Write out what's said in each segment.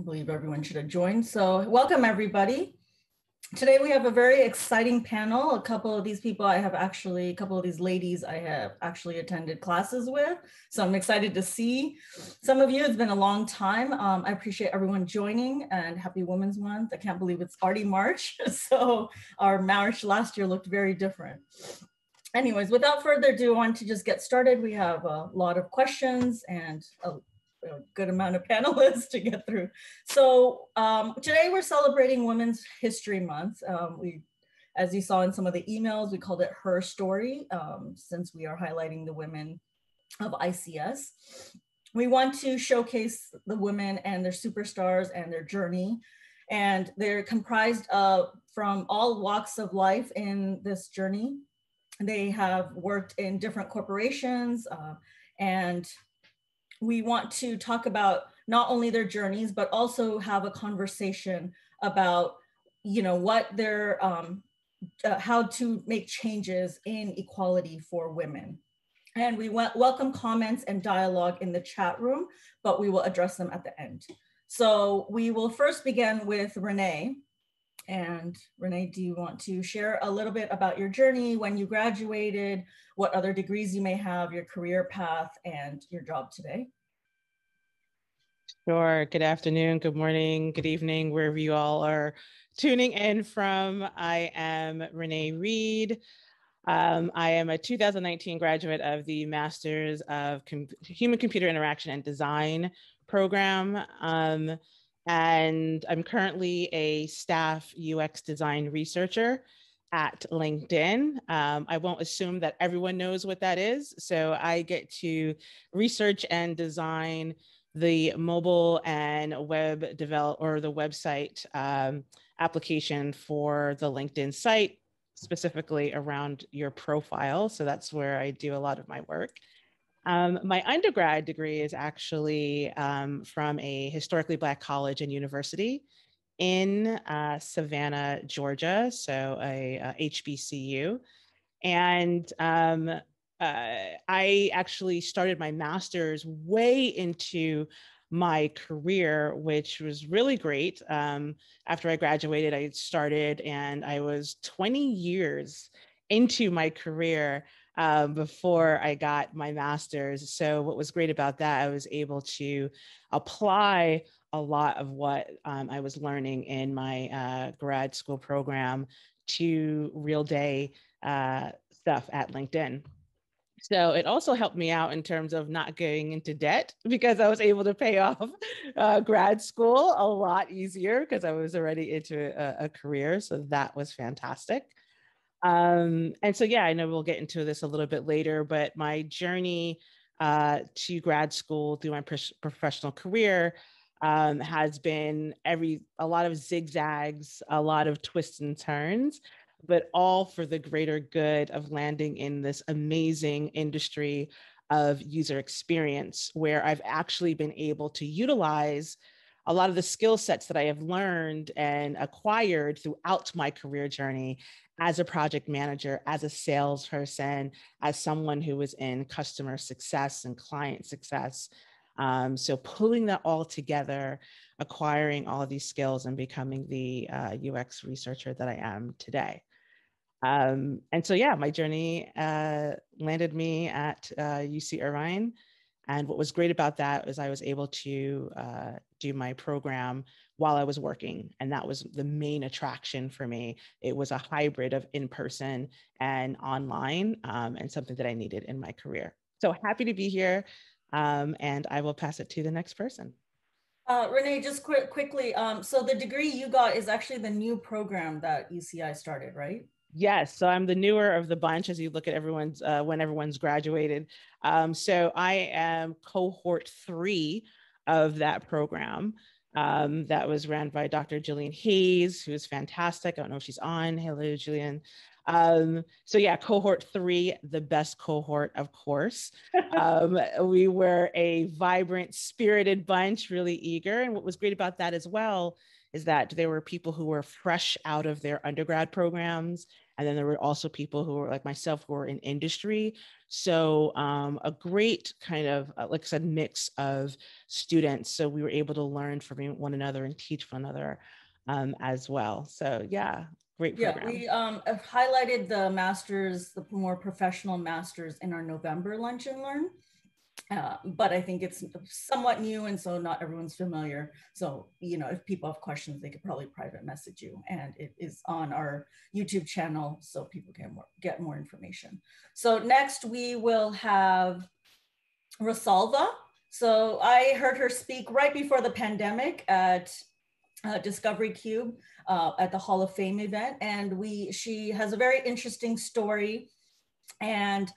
I believe everyone should have joined. So welcome everybody. Today we have a very exciting panel. A couple of these people I have actually, a couple of these ladies I have actually attended classes with. So I'm excited to see some of you. It's been a long time. Um, I appreciate everyone joining and happy Women's Month. I can't believe it's already March. So our March last year looked very different. Anyways, without further ado, I want to just get started. We have a lot of questions and a a good amount of panelists to get through. So um, today we're celebrating Women's History Month. Um, we, as you saw in some of the emails, we called it Her Story um, since we are highlighting the women of ICS. We want to showcase the women and their superstars and their journey. And they're comprised of from all walks of life in this journey. They have worked in different corporations uh, and we want to talk about not only their journeys, but also have a conversation about, you know, what their, um, uh, how to make changes in equality for women. And we welcome comments and dialogue in the chat room, but we will address them at the end. So we will first begin with Renee. And Renee, do you want to share a little bit about your journey, when you graduated, what other degrees you may have, your career path, and your job today? Sure. Good afternoon, good morning, good evening, wherever you all are tuning in from. I am Renee Reid. Um, I am a 2019 graduate of the Masters of Com Human Computer Interaction and Design program. Um, and I'm currently a staff UX design researcher at LinkedIn. Um, I won't assume that everyone knows what that is. So I get to research and design the mobile and web develop or the website um, application for the LinkedIn site, specifically around your profile. So that's where I do a lot of my work. Um, my undergrad degree is actually um, from a historically Black college and university in uh, Savannah, Georgia, so a, a HBCU. And um, uh, I actually started my master's way into my career, which was really great. Um, after I graduated, I started and I was 20 years into my career um, before I got my master's. So, what was great about that, I was able to apply a lot of what um, I was learning in my uh, grad school program to real day uh, stuff at LinkedIn. So it also helped me out in terms of not going into debt because I was able to pay off uh, grad school a lot easier because I was already into a, a, career. So that was fantastic. Um, and so, yeah, I know we'll get into this a little bit later, but my journey uh, to grad school through my professional career um, has been every a lot of zigzags, a lot of twists and turns but all for the greater good of landing in this amazing industry of user experience where I've actually been able to utilize a lot of the skill sets that I have learned and acquired throughout my career journey as a project manager, as a salesperson, as someone who was in customer success and client success. Um, so pulling that all together, acquiring all these skills and becoming the uh, UX researcher that I am today. Um, and so, yeah, my journey uh, landed me at uh, UC Irvine. And what was great about that was I was able to uh, do my program while I was working. And that was the main attraction for me. It was a hybrid of in person and online, um, and something that I needed in my career. So happy to be here. Um, and I will pass it to the next person. Uh, Renee, just quick, quickly. Um, so the degree you got is actually the new program that UCI started, right? Yes, so I'm the newer of the bunch as you look at everyone's uh, when everyone's graduated. Um, so I am cohort three of that program. Um, that was ran by Dr. Gillian Hayes, who is fantastic. I don't know if she's on. Hello, Gillian. Um, so yeah, cohort three, the best cohort, of course. um, we were a vibrant, spirited bunch, really eager. And what was great about that as well is that there were people who were fresh out of their undergrad programs And then there were also people who were like myself who were in industry. So um, a great kind of, uh, like I said, mix of students. So we were able to learn from one another and teach one another um, as well. So yeah, great program. Yeah, we um, highlighted the masters, the more professional masters in our November Lunch and Learn. Uh, but I think it's somewhat new and so not everyone's familiar. So, you know, if people have questions, they could probably private message you and it is on our YouTube channel so people can more, get more information. So next we will have Rosalva. So I heard her speak right before the pandemic at uh, Discovery Cube uh, at the Hall of Fame event. And we, she has a very interesting story and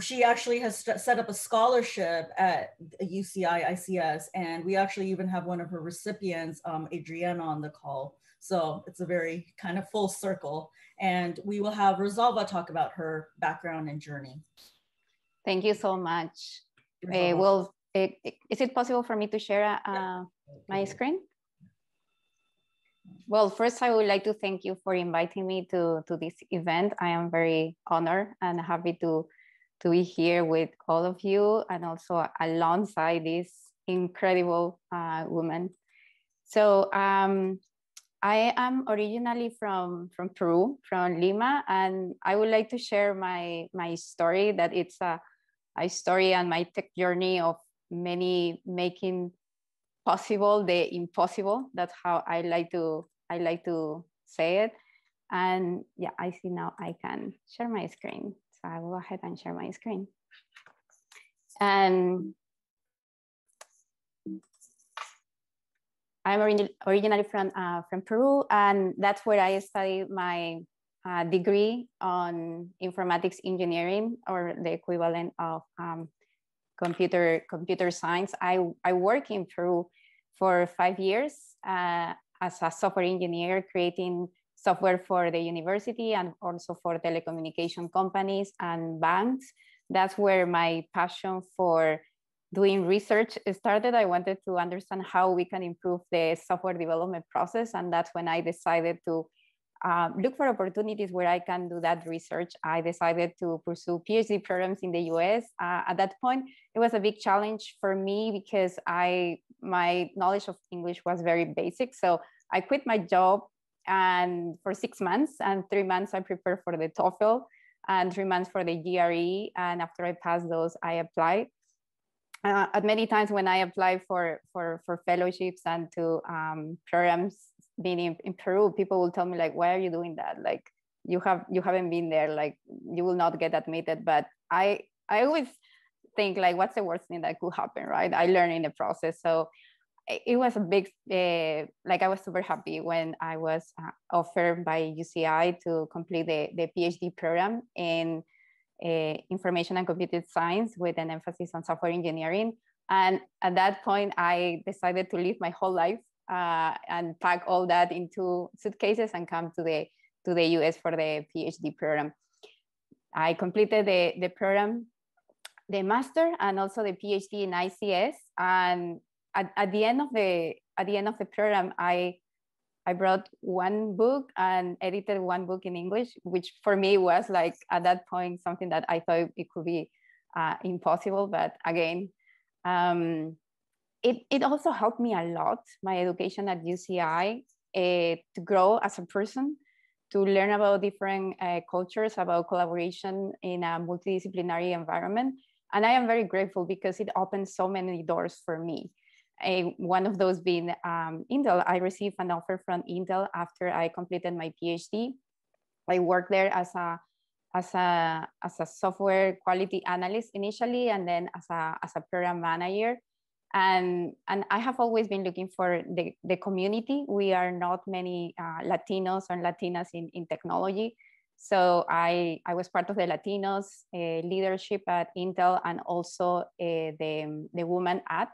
she actually has set up a scholarship at UCI ICS, and we actually even have one of her recipients, um, Adriana, on the call. So it's a very kind of full circle. And we will have Rosalva talk about her background and journey. Thank you so much. Uh, well, it, it, is it possible for me to share uh, yeah. my screen? Well, first, I would like to thank you for inviting me to, to this event. I am very honored and happy to to be here with all of you and also alongside this incredible uh, woman. So um, I am originally from, from Peru, from Lima, and I would like to share my, my story that it's a, a story and my tech journey of many making possible the impossible. That's how I like to, I like to say it. And yeah, I see now I can share my screen. So I will go ahead and share my screen. And I'm originally from, uh, from Peru, and that's where I studied my uh, degree on informatics engineering, or the equivalent of um, computer computer science. I, I work in Peru for five years uh, as a software engineer, creating software for the university and also for telecommunication companies and banks. That's where my passion for doing research started. I wanted to understand how we can improve the software development process. And that's when I decided to uh, look for opportunities where I can do that research. I decided to pursue PhD programs in the US. Uh, at that point, it was a big challenge for me because I my knowledge of English was very basic. So I quit my job and for six months and three months i prepared for the TOEFL and three months for the GRE. And after I passed those, I applied. Uh, at many times when I applied for, for, for fellowships and to um, programs being in, in Peru, people will tell me like, why are you doing that? Like you have, you haven't been there, like you will not get admitted. But I, I always think like, what's the worst thing that could happen, right? I learn in the process. So it was a big uh, like i was super happy when i was uh, offered by uci to complete the, the phd program in uh, information and computer science with an emphasis on software engineering. And at that point i decided to live my whole life uh, and pack all that into suitcases and come to the to the us for the phd program. I completed the, the program the master and also the phd in ics and at, at the end of the at the end of the program, I I brought one book and edited one book in English, which for me was like at that point something that I thought it could be uh, impossible. But again, um, it, it also helped me a lot, my education at UCI, uh, to grow as a person, to learn about different uh, cultures, about collaboration in a multidisciplinary environment. And I am very grateful because it opened so many doors for me a, one of those being um, Intel. I received an offer from Intel after I completed my PhD. I worked there as a as a as a software quality analyst initially, and then as a as a program manager. And and I have always been looking for the, the community. We are not many uh, Latinos or Latinas in, in technology. So I, I was part of the Latinos uh, leadership at Intel and also uh, the, the Woman at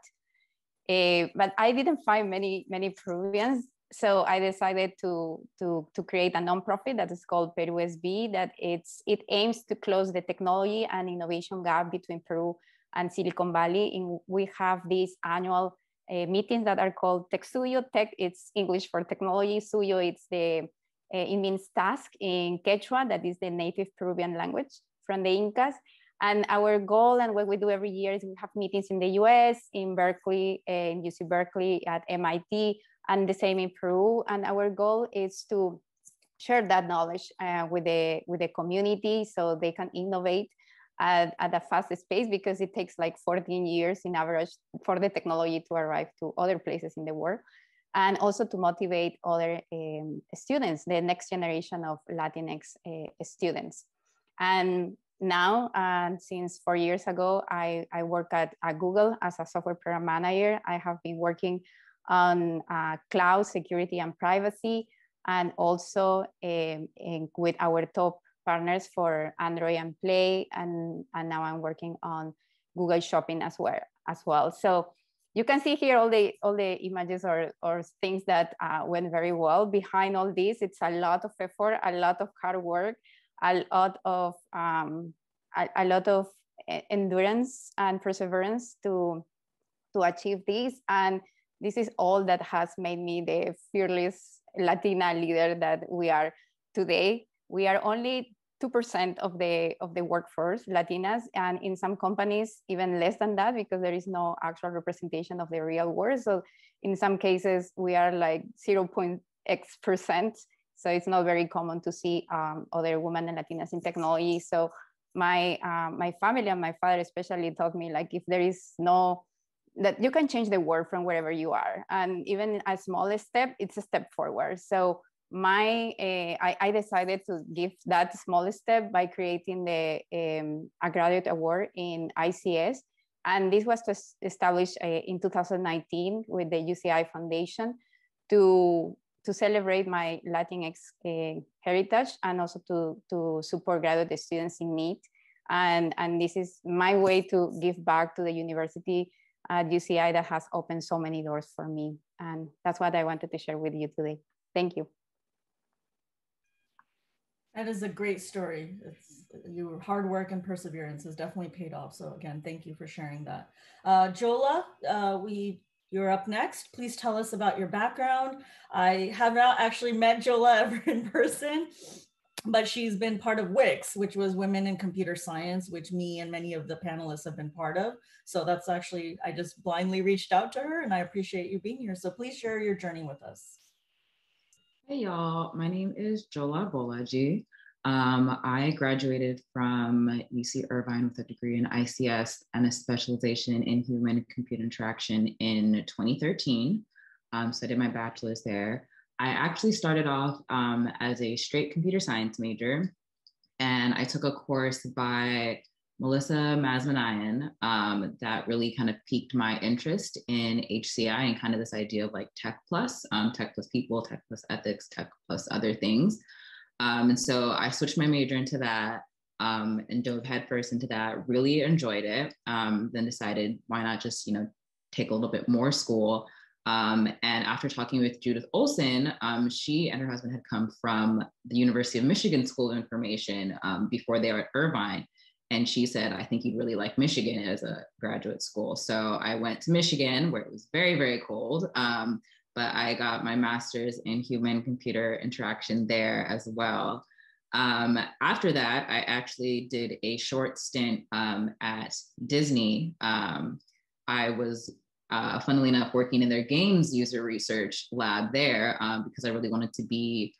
uh, but I didn't find many many Peruvians, so I decided to to to create a nonprofit that is called PeruSV. That it's it aims to close the technology and innovation gap between Peru and Silicon Valley. In, we have these annual uh, meetings that are called TechSuyo. Tech it's English for technology. Suyo it's the Uh, it means task in Quechua, that is the native Peruvian language from the Incas. And our goal and what we do every year is we have meetings in the US, in Berkeley, uh, in UC Berkeley, at MIT, and the same in Peru. And our goal is to share that knowledge uh, with the with the community so they can innovate at, at a fast pace because it takes like 14 years in average for the technology to arrive to other places in the world and also to motivate other um, students the next generation of latinx uh, students and now and since four years ago I, I work at, at google as a software program manager i have been working on uh, cloud security and privacy and also um, with our top partners for Android and Play, and, and now I'm working on Google Shopping as well. As well. So you can see here all the all the images or, or things that uh, went very well. Behind all this, it's a lot of effort, a lot of hard work, a lot of um, a, a lot of endurance and perseverance to to achieve this. And this is all that has made me the fearless Latina leader that we are today. We are only 2% of the of the workforce latinas and in some companies even less than that because there is no actual representation of the real world so in some cases we are like 0.x percent so it's not very common to see um, other women and latinas in technology. So my uh, my family and my father especially taught me like if there is no that you can change the world from wherever you are. And even a small step it's a step forward. So my uh, I, I, decided to give that small step by creating the um, a graduate award in ics and this was to establish uh, in 2019 with the uci foundation to to celebrate my latinx uh, heritage and also to to support graduate students in need and and this is my way to give back to the university at UCI that has opened so many doors for me. And that's what I wanted to share with you today. Thank you. That is a great story. It's, your hard work and perseverance has definitely paid off. So again, thank you for sharing that. Uh, Jola, uh, we you're up next. Please tell us about your background. I have not actually met Jola ever in person, but she's been part of WICS, which was Women in Computer Science, which me and many of the panelists have been part of. So that's actually, I just blindly reached out to her and I appreciate you being here. So please share your journey with us. Hey y'all, my name is Jola Bolaji. Um, I graduated from UC Irvine with a degree in ICS and a specialization in human computer interaction in 2013. Um, so I did my bachelor's there. I actually started off um, as a straight computer science major, and I took a course by Melissa Mazmanian um, that really kind of piqued my interest in HCI and kind of this idea of like tech plus, um, tech plus people, tech plus ethics, tech plus other things. Um, and so I switched my major into that um, and dove headfirst into that. Really enjoyed it. Um, then decided why not just you know take a little bit more school um, and after talking with Judith Olson, um, she and her husband had come from the University of Michigan School of Information um, before they were at Irvine. And she said, I think you'd really like Michigan as a graduate school. So I went to Michigan where it was very, very cold. Um, but I got my master's in human computer interaction there as well. Um, after that, I actually did a short stint um, at Disney. I was uh, funnily enough, working in their games user research lab there um, because I really wanted to be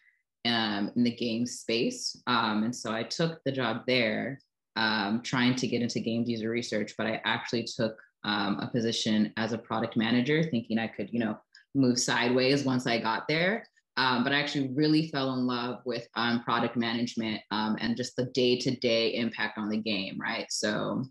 um, in the game space. Um, and so I took the job there, um, trying to get into games user research, but I actually took um, a position as a product manager, thinking I could, you know, move sideways once I got there. Um, but I actually really fell in love with um, product management um, and just the day to day impact on the game, right? So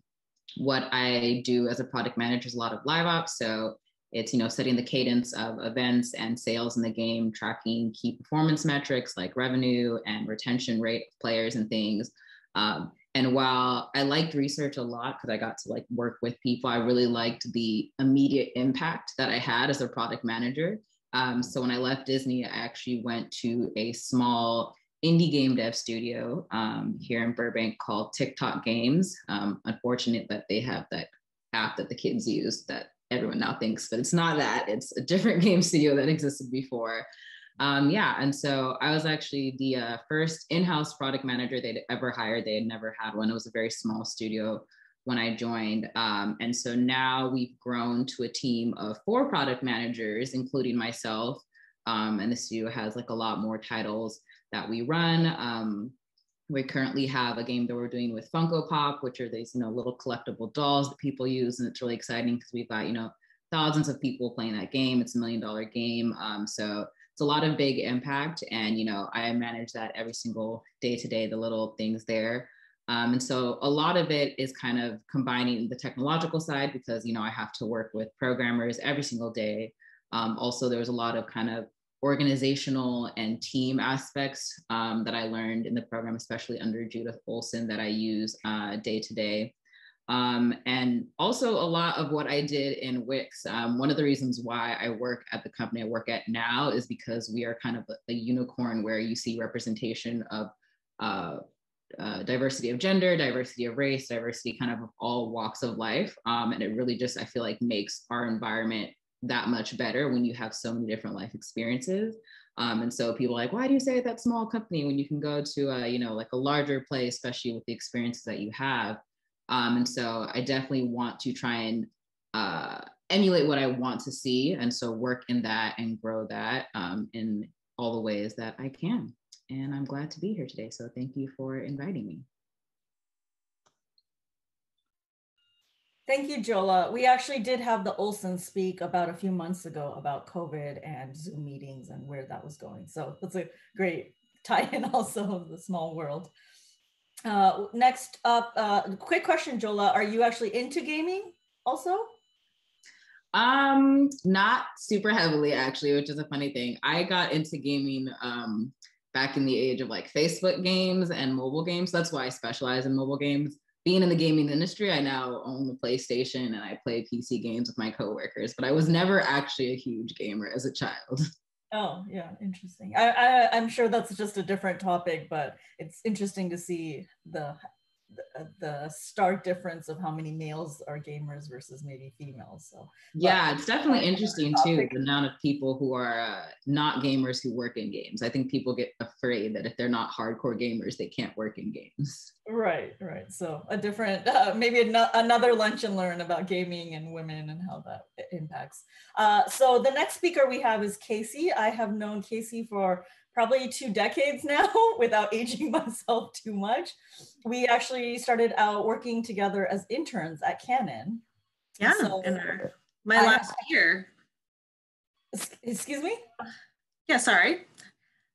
what I do as a product manager is a lot of live ops. So it's you know setting the cadence of events and sales in the game, tracking key performance metrics like revenue and retention rate of players and things. Um, And while I liked research a lot because I got to like work with people, I really liked the immediate impact that I had as a product manager. Um, so when I left Disney, I actually went to a small indie game dev studio um, here in Burbank called Tic Toc Games. Um, unfortunate that they have that app that the kids use that everyone now thinks, but it's not that. It's a different game studio that existed before. Um, yeah, and so I was actually the uh, first in-house product manager they'd ever hired. They had never had one. It was a very small studio when I joined, um, and so now we've grown to a team of four product managers, including myself. Um, and the studio has like a lot more titles that we run. Um, we currently have a game that we're doing with Funko Pop, which are these, you know, little collectible dolls that people use. And it's really exciting because we've got, you know, thousands of people playing that game. It's a million dollar game. Um, so it's a lot of big impact. And, you know, I manage that every single day to day, the little things there. Um, and so a lot of it is kind of combining the technological side because, you know, I have to work with programmers every single day. Um, also, there was a lot of kind of organizational and team aspects um, that I learned in the program, especially under Judith Olson, that I use uh, day to day. Um, and also a lot of what I did in WICS. Um, one of the reasons why I work at the company I work at now is because we are kind of a, unicorn where you see representation of uh, uh, diversity of gender, diversity of race, diversity kind of of all walks of life. Um, and it really just, I feel like makes our environment that much better when you have so many different life experiences. Um, and so people are like, why do you say that small company when you can go to a, you know, like a larger place, especially with the experiences that you have. Um, and so I definitely want to try and uh, emulate what I want to see. And so work in that and grow that um, in all the ways that I can. And I'm glad to be here today. So thank you for inviting me. Thank you, Jola. We actually did have the Olson speak about a few months ago about COVID and Zoom meetings and where that was going. So that's a great tie-in also of the small world. Uh, next up, uh, quick question, Jola. Are you actually into gaming also? Um, not super heavily actually, which is a funny thing. I got into gaming um, back in the age of like Facebook games and mobile games. That's why I specialize in mobile games being in the gaming industry, I now own the PlayStation and I play PC games with my coworkers, but I was never actually a huge gamer as a child. Oh, yeah, interesting. I, I I'm sure that's just a different topic, but it's interesting to see the the, the stark difference of how many males are gamers versus maybe females. So yeah, it's definitely interesting too the amount of people who are uh, not gamers who work in games. I think people get afraid that if they're not hardcore gamers, they can't work in games. Right, right. So a different, uh, maybe an- another lunch and learn about gaming and women and how that impacts. Uh, so the next speaker we have is Casey. I have known Casey for probably two decades now without aging myself too much. We actually started out working together as interns at Canon. Yeah, so in our, my I, last year. Excuse me? Yeah, sorry.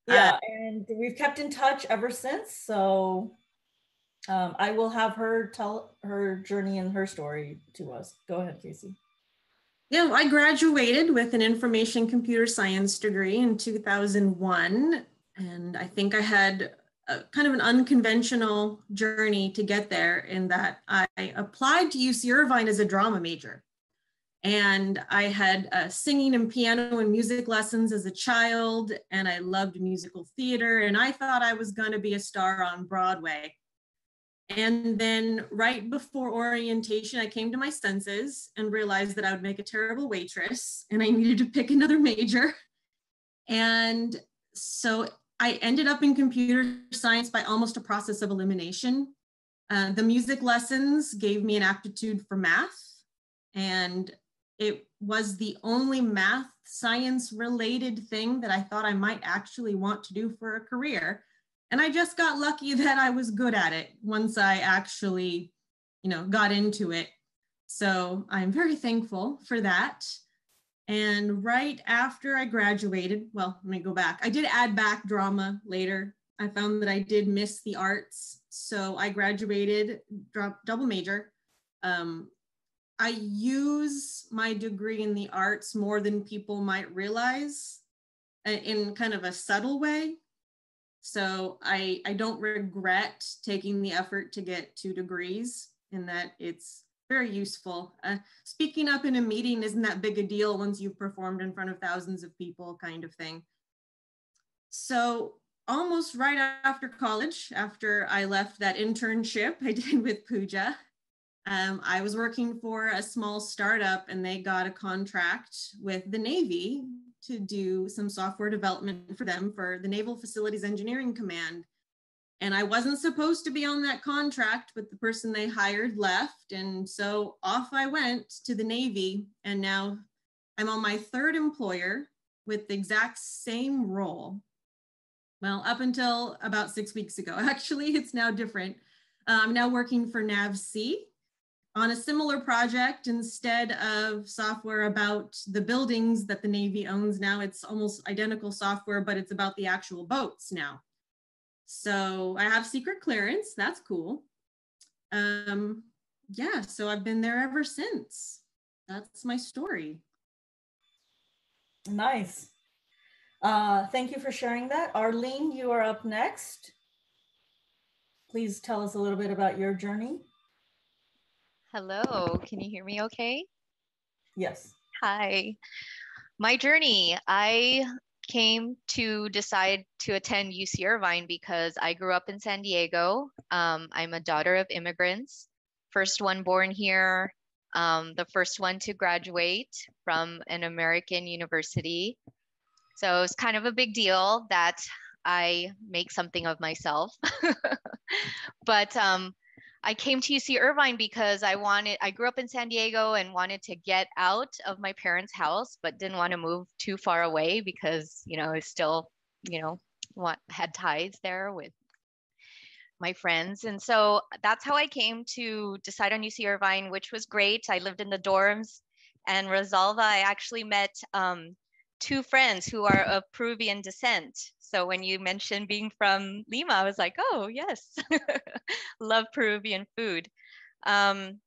Yeah, uh, and we've kept in touch ever since. So um, I will have her tell her journey and her story to us. Go ahead, Casey. Yeah, I graduated with an information computer science degree in 2001. And I think I had a, kind of an unconventional journey to get there in that I applied to UC Irvine as a drama major. And I had uh, singing and piano and music lessons as a child, and I loved musical theater. And I thought I was going to be a star on Broadway. And then right before orientation, I came to my senses and realized that I would make a terrible waitress and I needed to pick another major. And so I ended up in computer science by almost a process of elimination. Uh, the music lessons gave me an aptitude for math, and it was the only math science related thing that I thought I might actually want to do for a career. And I just got lucky that I was good at it once I actually, you know, got into it. So I'm very thankful for that. And right after I graduated, well, let me go back. I did add back drama later. I found that I did miss the arts. So I graduated, double major. Um, I use my degree in the arts more than people might realize uh, in kind of a subtle way. So I, I don't regret taking the effort to get two degrees in that it's very useful. Uh, speaking up in a meeting isn't that big a deal once you've performed in front of thousands of people kind of thing. So almost right after college, after I left that internship I did with Pooja, um, I was working for a small startup and they got a contract with the Navy to do some software development for them for the Naval Facilities Engineering Command. And I wasn't supposed to be on that contract, but the person they hired left. And so off I went to the Navy. And now I'm on my third employer with the exact same role. Well, up until about six weeks ago, actually, it's now different. Uh, I'm now working for NAVSEA on a similar project instead of software about the buildings that the Navy owns now. It's almost identical software, but it's about the actual boats now. So I have secret clearance. That's cool. Um, yeah, so I've been there ever since. That's my story. Nice. Uh, thank you for sharing that. Arlene, you are up next. Please tell us a little bit about your journey. Hello, can you hear me okay? Yes. Hi. My journey, I came to decide to attend UC Irvine because I grew up in San Diego. Um, I'm a daughter of immigrants, first one born here, um, the first one to graduate from an American university. So it's kind of a big deal that I make something of myself. but um, I came to UC Irvine because I wanted, I grew up in San Diego and wanted to get out of my parents' house, but didn't want to move too far away because, you know, I still, you know, want, had ties there with my friends. And so that's how I came to decide on UC Irvine, which was great. I lived in the dorms and Rosalva, I actually met um, two friends who are of Peruvian descent. So when you mentioned being from Lima, I was like, oh, yes, love Peruvian food. Um,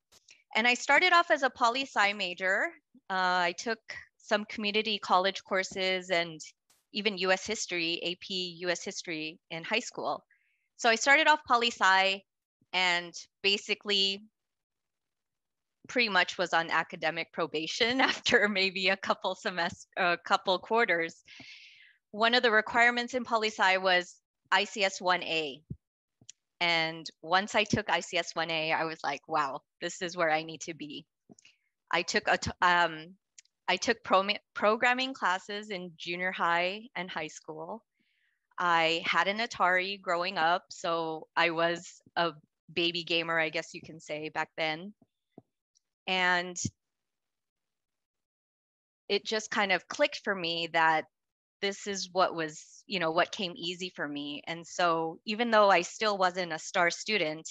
and I started off as a poli sci major. Uh, I took some community college courses and even US history, AP US history in high school. So I started off poli sci and basically pretty much was on academic probation after maybe a couple semester, a couple quarters. One of the requirements in poli sci was ICS 1A. And once I took ICS 1A, I was like, wow, this is where I need to be. I took a um, I took pro programming classes in junior high and high school. I had an Atari growing up, so I was a baby gamer, I guess you can say, back then. And it just kind of clicked for me that this is what was, you know, what came easy for me. And so even though I still wasn't a star student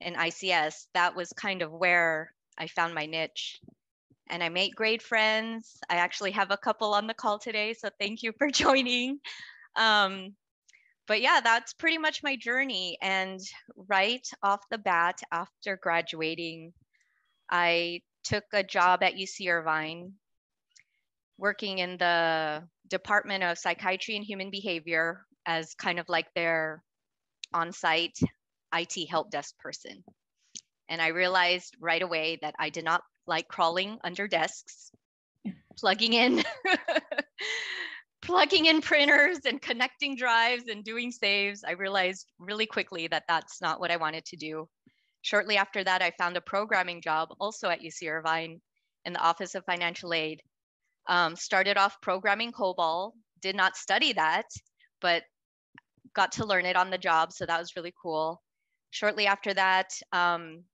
in ICS, that was kind of where I found my niche. And I made great friends. I actually have a couple on the call today, so thank you for joining. Um, but yeah, that's pretty much my journey. And right off the bat, after graduating, I took a job at UC Irvine working in the Department of Psychiatry and Human Behavior as kind of like their on site IT help desk person. And I realized right away that I did not like crawling under desks, plugging in. plugging in printers and connecting drives and doing saves, I realized really quickly that that's not what I wanted to do. Shortly after that, I found a programming job also at UC Irvine in the Office of Financial Aid. Um, started off programming COBOL, did not study that, but got to learn it on the job. So that was really cool. Shortly after that, um,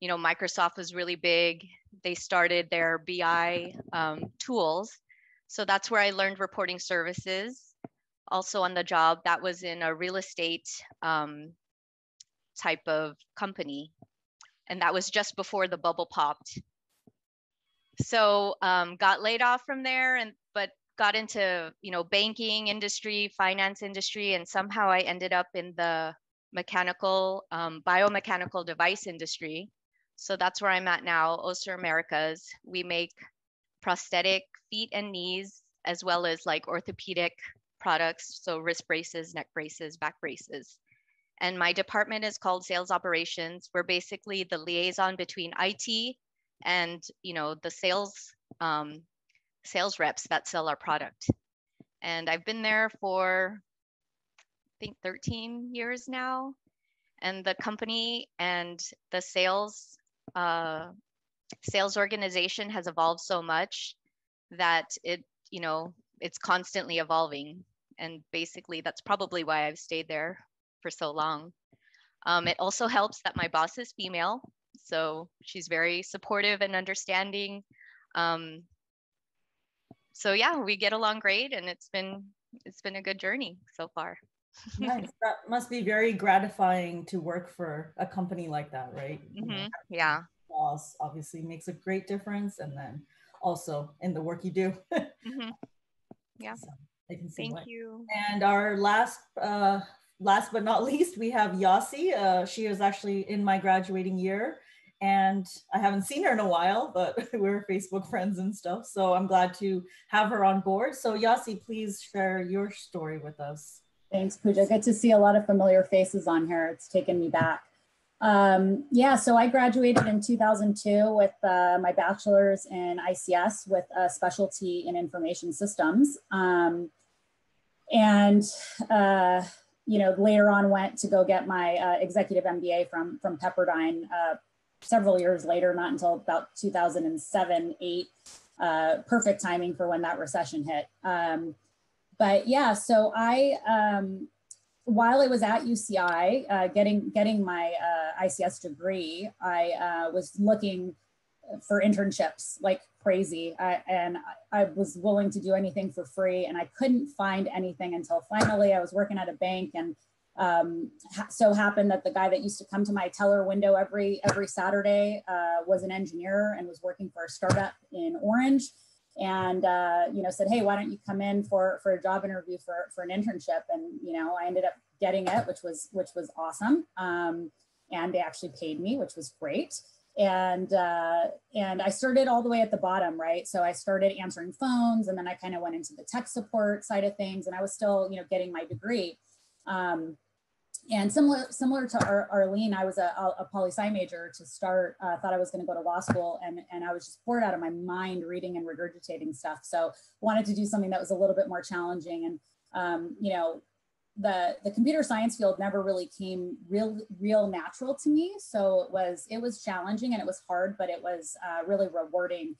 you know, Microsoft was really big. They started their BI um, tools. So that's where I learned reporting services. Also on the job, that was in a real estate um, type of company. And that was just before the bubble popped. So um, got laid off from there and but got into you know banking industry, finance industry, and somehow I ended up in the mechanical, um, biomechanical device industry. So that's where I'm at now, Össur Americas. We make prosthetic feet and knees, as well as like orthopedic products. So wrist braces, neck braces, back braces and my department is called sales operations we're basically the liaison between it and you know the sales um, sales reps that sell our product and i've been there for i think 13 years now and the company and the sales uh, sales organization has evolved so much that it you know it's constantly evolving. And basically, that's probably why I've stayed there for so long. Um, it also helps that my boss is female, so she's very supportive and understanding. Um, so yeah, we get along great, and it's been it's been a good journey so far. nice. That must be very gratifying to work for a company like that, right? Mm-hmm. Yeah. Boss obviously makes a great difference, and then also in the work you do. mm-hmm. Yeah. So I can see Thank why. you. And our last, uh, last but not least, we have Yasi. Uh, she is actually in my graduating year, and I haven't seen her in a while, but we're Facebook friends and stuff. So I'm glad to have her on board. So Yasi, please share your story with us. Thanks, Pooja. Good to see a lot of familiar faces on here. It's taken me back. Um, yeah, so I graduated in 2002 with uh, my bachelor's in ICS with a specialty in information systems. Um, and, uh, you know, later on went to go get my uh, executive MBA from, from Pepperdine uh, several years later, not until about 2007, eight, uh, perfect timing for when that recession hit. Um, but yeah, so I, um, while I was at UCI, uh, getting getting my uh, ICS degree, I uh, was looking for internships like crazy, I, and I, I was willing to do anything for free, and I couldn't find anything until finally I was working at a bank, and um, ha- so happened that the guy that used to come to my teller window every every Saturday uh, was an engineer and was working for a startup in Orange. And uh, you know said hey why don't you come in for for a job interview for for an internship? And you know i ended up getting it which was which was awesome. Um, and they actually paid me which was great. And uh, and i started all the way at the bottom right? So i started answering phones and then i kind of went into the tech support side of things and i was still you know getting my degree. Um, and similar similar to Ar- Arlene, I was a, a poli sci major to start. Uh, thought I was going to go to law school, and and I was just bored out of my mind reading and regurgitating stuff. So wanted to do something that was a little bit more challenging. And um, you know, the the computer science field never really came real real natural to me. So it was it was challenging and it was hard, but it was uh, really rewarding.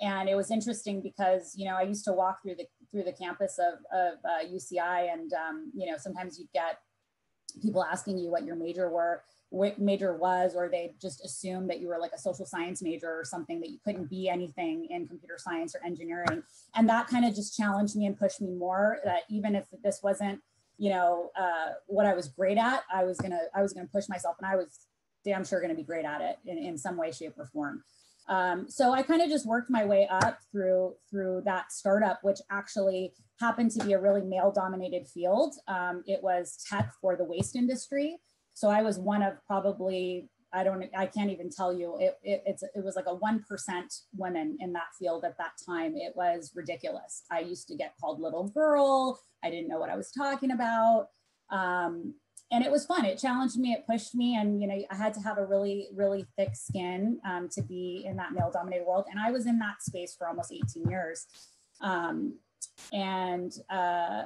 And it was interesting because you know I used to walk through the through the campus of of uh, UCI, and um, you know sometimes you'd get people asking you what your major were what major was or they just assumed that you were like a social science major or something that you couldn't be anything in computer science or engineering. And that kind of just challenged me and pushed me more that even if this wasn't you know uh, what i was great at i was gonna i was gonna push myself and i was damn sure gonna be great at it in, in some way shape or form um, so I kind of just worked my way up through through that startup, which actually happened to be a really male dominated field. Um, it was tech for the waste industry. So I was one of probably I don't I can't even tell you it, it it's it was like a one percent women in that field at that time. It was ridiculous. I used to get called little girl. I didn't know what I was talking about. Um, and it was fun. It challenged me, it pushed me, and you know, I had to have a really, really thick skin um, to be in that male-dominated world. And I was in that space for almost 18 years. Um, and uh,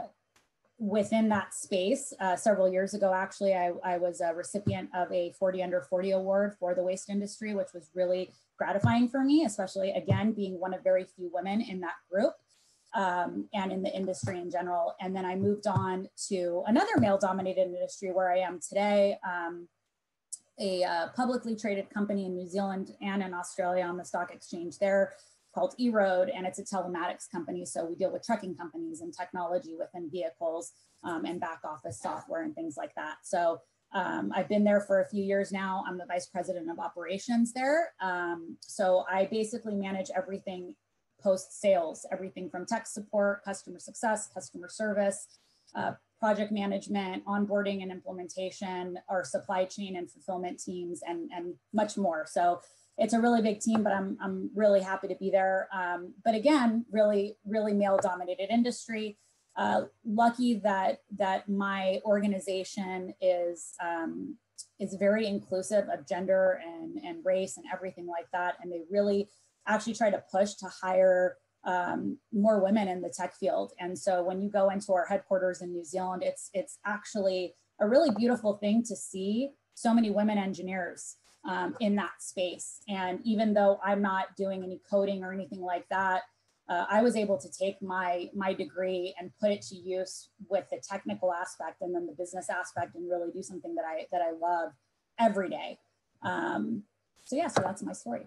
within that space, uh, several years ago, actually, I, I was a recipient of a 40 under 40 award for the waste industry, which was really gratifying for me, especially again being one of very few women in that group um, and in the industry in general. And then I moved on to another male dominated industry where I am today, um, a uh, publicly traded company in New Zealand and in Australia on the stock exchange there called eRoad, and it's a telematics company. So we deal with trucking companies and technology within vehicles um, and back office software and things like that. So um, I've been there for a few years now. I'm the vice president of operations there. Um, so I basically manage everything post sales, everything from tech support, customer success, customer service, uh, project management, onboarding and implementation, our supply chain and fulfillment teams, and, and much more. So it's a really big team, but I'm, I'm really happy to be there. Um, but again, really, really male dominated industry. Uh, lucky that that my organization is um, is very inclusive of gender and, and race and everything like that. And they really actually try to push to hire um, more women in the tech field. And so when you go into our headquarters in New Zealand, it's it's actually a really beautiful thing to see so many women engineers um, in that space. And even though I'm not doing any coding or anything like that, uh, I was able to take my my degree and put it to use with the technical aspect and then the business aspect and really do something that I that I love every day. Um, so yeah, so that's my story.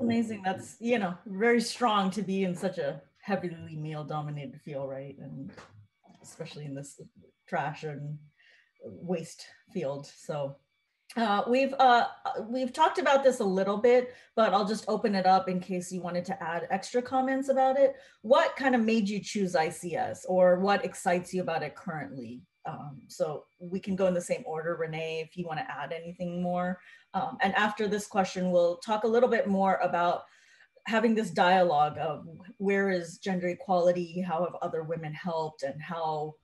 Amazing. That's you know very strong to be in such a heavily male dominated field, right? And especially in this trash and waste field. So uh, we've uh, we've talked about this a little bit, but I'll just open it up in case you wanted to add extra comments about it. What kind of made you choose ICS, or what excites you about it currently? Um, so we can go in the same order, Renee, if you want to add anything more. Um, and after this question, we'll talk a little bit more about having this dialogue of where is gender equality, how have other women helped, and how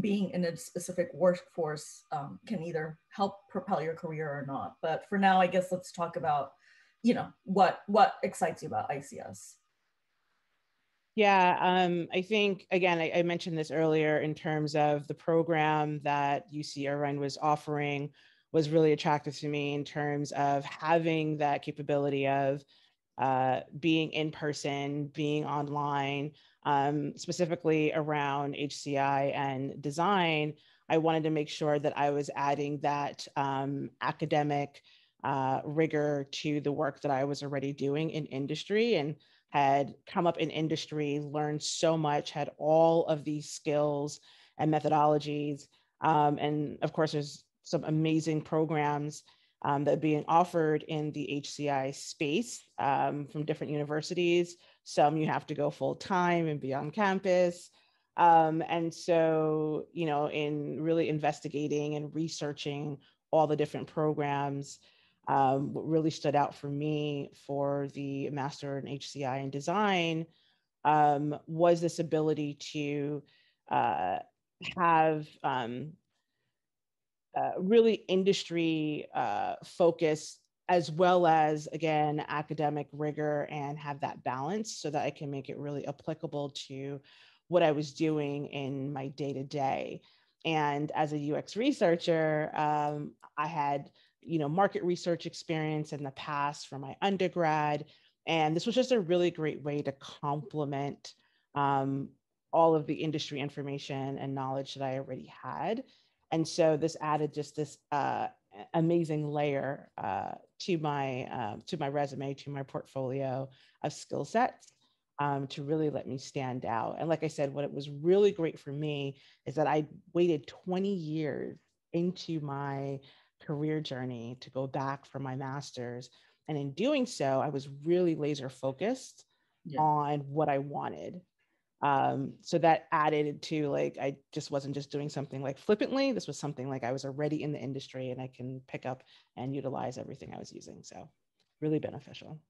being in a specific workforce um, can either help propel your career or not. But for now, I guess let's talk about, you know, what what excites you about ICS. Yeah, um, I think again, I, I, mentioned this earlier in terms of the program that UC Irvine was offering was really attractive to me in terms of having that capability of uh, being in person, being online, um, specifically around HCI and design, I wanted to make sure that I was adding that um, academic uh, rigor to the work that I was already doing in industry and had come up in industry, learned so much, had all of these skills and methodologies. Um, and of course, there's some amazing programs um, that are being offered in the HCI space um, from different universities. Some you have to go full time and be on campus. Um, and so, you know, in really investigating and researching all the different programs, um, what really stood out for me for the Master in HCI and Design um, was this ability to uh, have um, uh, really industry uh, focus as well as again academic rigor and have that balance so that i can make it really applicable to what i was doing in my day to day and as a ux researcher um, i had you know market research experience in the past from my undergrad and this was just a really great way to complement um, all of the industry information and knowledge that i already had and so this added just this uh, amazing layer uh, to my uh, to my resume, to my portfolio of skill sets um, to really let me stand out. And like I said, what it was really great for me is that I waited 20 years into my career journey to go back for my master's. And in doing so, I was really laser focused yeah. on what I wanted um, so that added to like i just wasn't just doing something like flippantly this was something like i was already in the industry and i can pick up and utilize everything i was using so really beneficial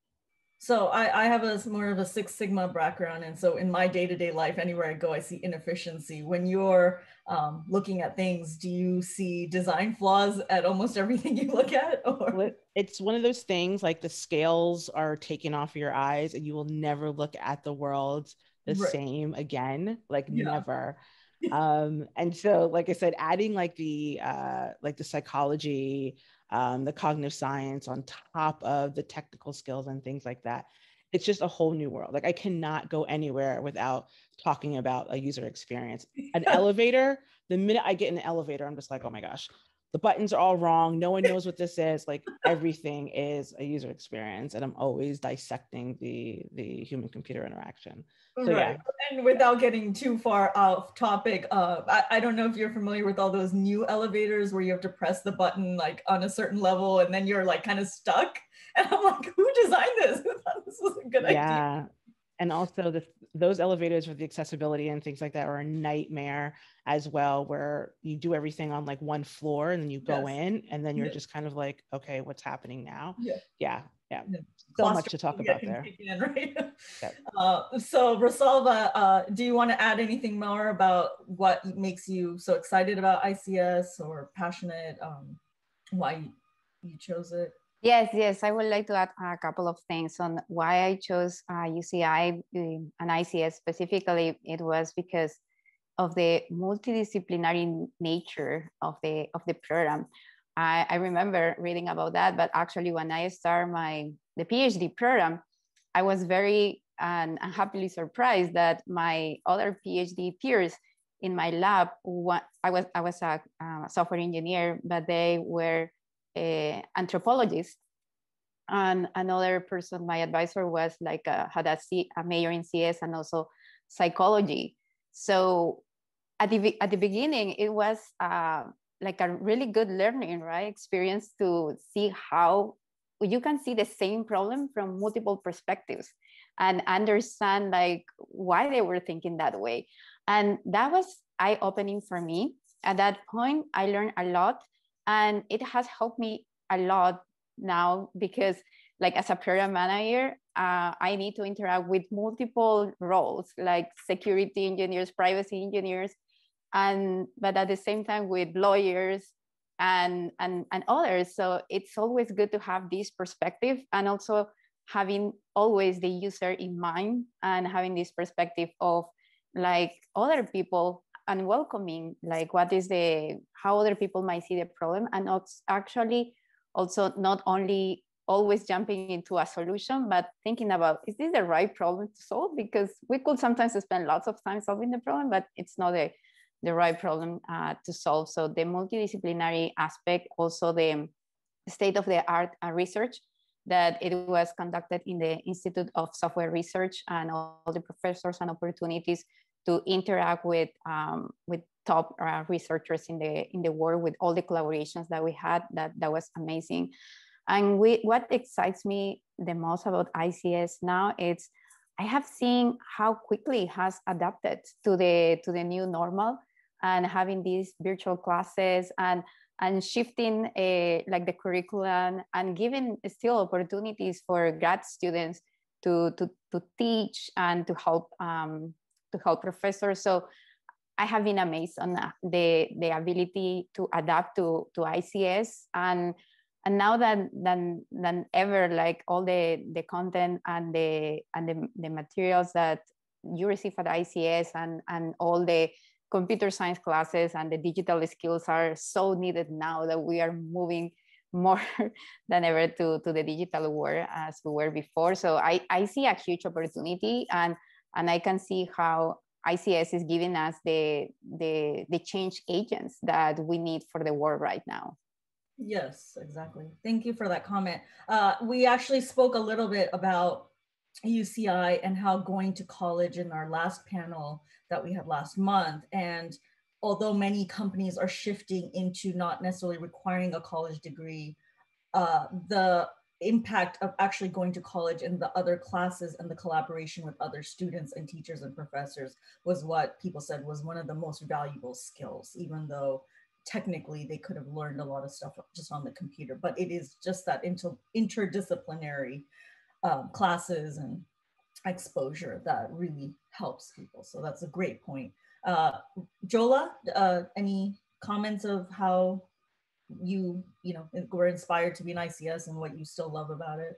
so I, I have a more of a Six Sigma background, and so in my day-to-day life, anywhere I go, I see inefficiency. When you're um, looking at things, do you see design flaws at almost everything you look at? Or? It's one of those things like the scales are taken off your eyes, and you will never look at the world the right. same again like yeah. never um and so like i said adding like the uh like the psychology um the cognitive science on top of the technical skills and things like that it's just a whole new world like i cannot go anywhere without talking about a user experience an elevator the minute i get in an elevator i'm just like oh my gosh the buttons are all wrong. No one knows what this is. Like everything is a user experience, and I'm always dissecting the the human computer interaction. So, right. Yeah. And without getting too far off topic, uh, I, I don't know if you're familiar with all those new elevators where you have to press the button like on a certain level, and then you're like kind of stuck. And I'm like, who designed this? Who thought this was a good yeah. idea? And also the, those elevators with the accessibility and things like that are a nightmare as well where you do everything on like one floor and then you go yes. in and then you're yes. just kind of like okay what's happening now yeah yeah yeah, yeah. so much to talk about there in, right? yeah. uh, so rosalva uh, do you want to add anything more about what makes you so excited about ics or passionate um, why you chose it Yes, yes, I would like to add a couple of things on why I chose uh, UCI um, and ICS specifically. It was because of the multidisciplinary nature of the of the program. I, I remember reading about that, but actually, when I started my the PhD program, I was very and happily surprised that my other PhD peers in my lab, I was, I was a software engineer, but they were uh, anthropologists. And another person, my advisor was like a, had a, C, a major in CS and also psychology. So at the, at the beginning, it was uh, like a really good learning, right? Experience to see how you can see the same problem from multiple perspectives and understand like why they were thinking that way and that was eye-opening for me at that point i learned a lot and it has helped me a lot now because like as a program manager uh, i need to interact with multiple roles like security engineers privacy engineers and but at the same time with lawyers and and and others. So it's always good to have this perspective and also having always the user in mind and having this perspective of like other people and welcoming like what is the how other people might see the problem and actually also not only always jumping into a solution but thinking about is this the right problem to solve? Because we could sometimes spend lots of time solving the problem but it's not the, the right problem uh, to solve. So the multidisciplinary aspect also the state of the art uh, research that it was conducted in the Institute of Software Research and all the professors and opportunities to interact with um, with top uh, researchers in the in the world with all the collaborations that we had that that was amazing. And we, what excites me the most about ics now is i have seen how quickly it has adapted to the to the new normal and having these virtual classes and and shifting uh, like the curriculum and giving still opportunities for grad students to to, to teach and to help um, to help professors. So I have been amazed on the the ability to adapt to to ICS and and now that than than ever like all the the content and the and the, the materials that you receive at ICS and and all the computer science classes and the digital skills are so needed now that we are moving more than ever to, to the digital world as we were before. So I, I see a huge opportunity and, and I can see how ICS is giving us the, the, the change agents that we need for the world right now. Yes, exactly. Thank you for that comment. Uh, we actually spoke a little bit about UCI and how going to college in our last panel that we had last month. And although many companies are shifting into not necessarily requiring a college degree, uh, the impact of actually going to college and the other classes and the collaboration with other students and teachers and professors was what people said was one of the most valuable skills, even though technically they could have learned a lot of stuff just on the computer, but it is just that inter interdisciplinary um, classes and exposure that really helps people. So that's a great point. Uh, Jola, uh, any comments of how you, you know, were inspired to be an ICS and what you still love about it?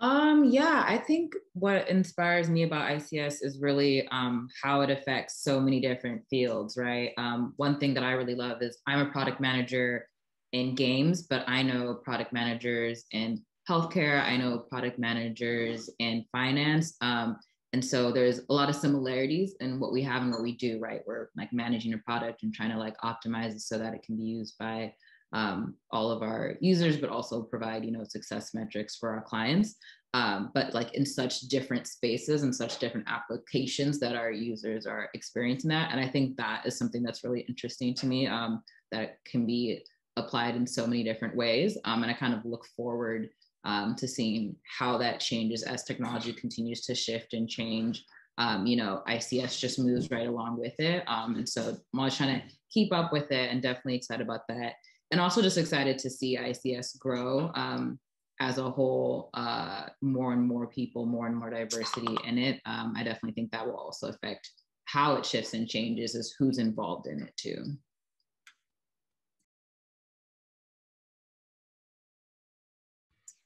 Um, yeah, I think what inspires me about ICS is really um, how it affects so many different fields, right? Um, one thing that I really love is I'm a product manager in games, but I know product managers in healthcare. I know product managers in finance. Um, and so there's a lot of similarities in what we have and what we do, right? We're like managing a product and trying to like optimize it so that it can be used by um, all of our users, but also provide, you know, success metrics for our clients. Um, but like in such different spaces and such different applications that our users are experiencing that. And I think that is something that's really interesting to me um, that can be applied in so many different ways. Um, and I kind of look forward um, to seeing how that changes as technology continues to shift and change. Um, you know, ICS just moves right along with it. Um, and so I'm always trying to keep up with it and definitely excited about that. And also just excited to see ICS grow um, as a whole, uh, more and more people, more and more diversity in it. Um, I definitely think that will also affect how it shifts and changes is who's involved in it too.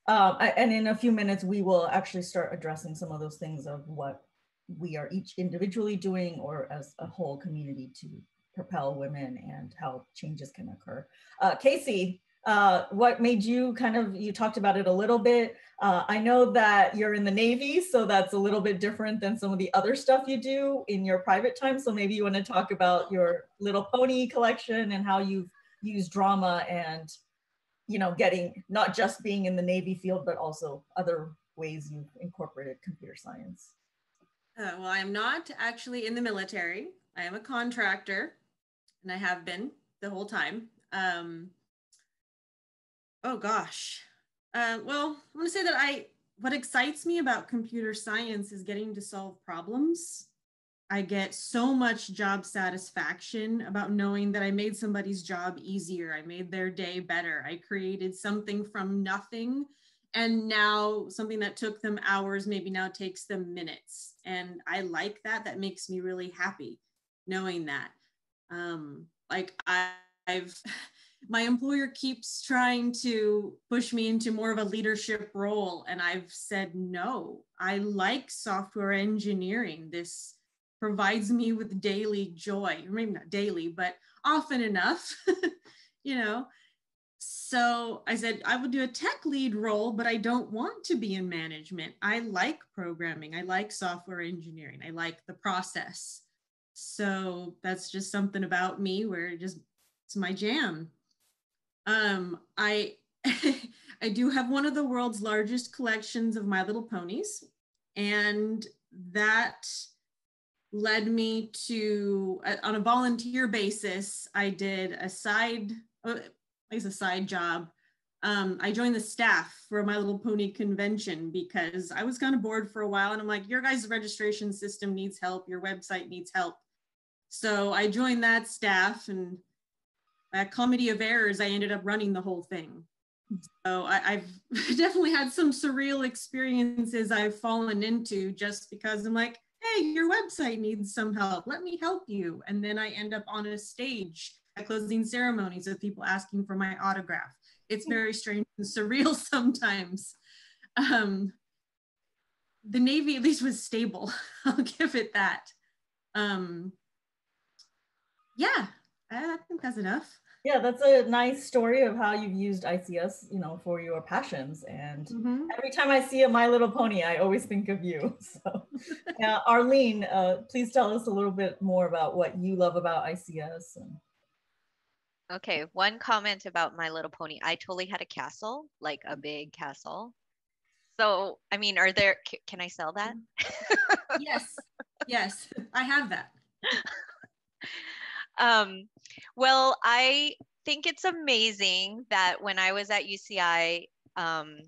Um, and in a few minutes, we will actually start addressing some of those things of what we are each individually doing or as a whole community to propel women and how changes can occur. Uh, Casey, uh, what made you kind of, you talked about it a little bit. Uh, I know that you're in the Navy, so that's a little bit different than some of the other stuff you do in your private time. So maybe you want to talk about your Little Pony collection and how you've used drama and, you know, getting not just being in the Navy field, but also other ways you've incorporated computer science. Uh, well, I'm not actually in the military. I am a contractor, and I have been the whole time. Um, oh gosh. Uh, well, I want to say that I what excites me about computer science is getting to solve problems. I get so much job satisfaction about knowing that I made somebody's job easier. I made their day better. I created something from nothing and now something that took them hours maybe now takes them minutes and i like that that makes me really happy knowing that um like I, i've my employer keeps trying to push me into more of a leadership role and i've said no i like software engineering this provides me with daily joy maybe not daily but often enough you know so I said, I would do a tech lead role, but I don't want to be in management. I like programming. I like software engineering. I like the process. So that's just something about me where it just it's my jam. Um, I I do have one of the world's largest collections of My Little Ponies, and that led me to on a volunteer basis. I did a side uh, as a side job. Um, I joined the staff for My Little Pony convention because I was kind of bored for a while and I'm like, your guys' registration system needs help, your website needs help. So I joined that staff and a comedy of errors, I ended up running the whole thing. So I, have definitely had some surreal experiences I've fallen into just because I'm like, hey, your website needs some help. Let me help you. And then I end up on a stage at closing ceremonies with people asking for my autograph. It's very strange and surreal sometimes. Um, the Navy at least was stable. I'll give it that. Um, yeah, I think that's enough. Yeah, that's a nice story of how you've used ICS, you know, for your passions. And mm-hmm. every time I see a My Little Pony, I always think of you. So, uh, Arlene, uh, please tell us a little bit more about what you love about ICS. And- Okay, one comment about My Little Pony. I totally had a castle, like a big castle. So, I mean, are there, can I sell that? yes, yes, I have that. um, well, I think it's amazing that when I was at UCI, um,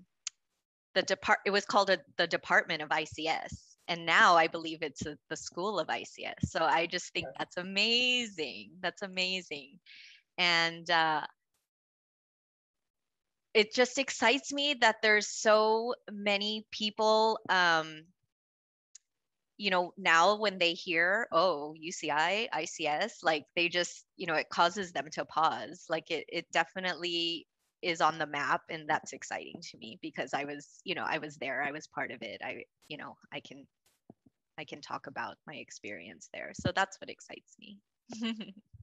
the depart it was called a, the Department of ICS, and now I believe it's a, the School of ICS. So I just think that's amazing. That's amazing and uh, it just excites me that there's so many people um, you know now when they hear oh uci ics like they just you know it causes them to pause like it, it definitely is on the map and that's exciting to me because i was you know i was there i was part of it i you know i can i can talk about my experience there so that's what excites me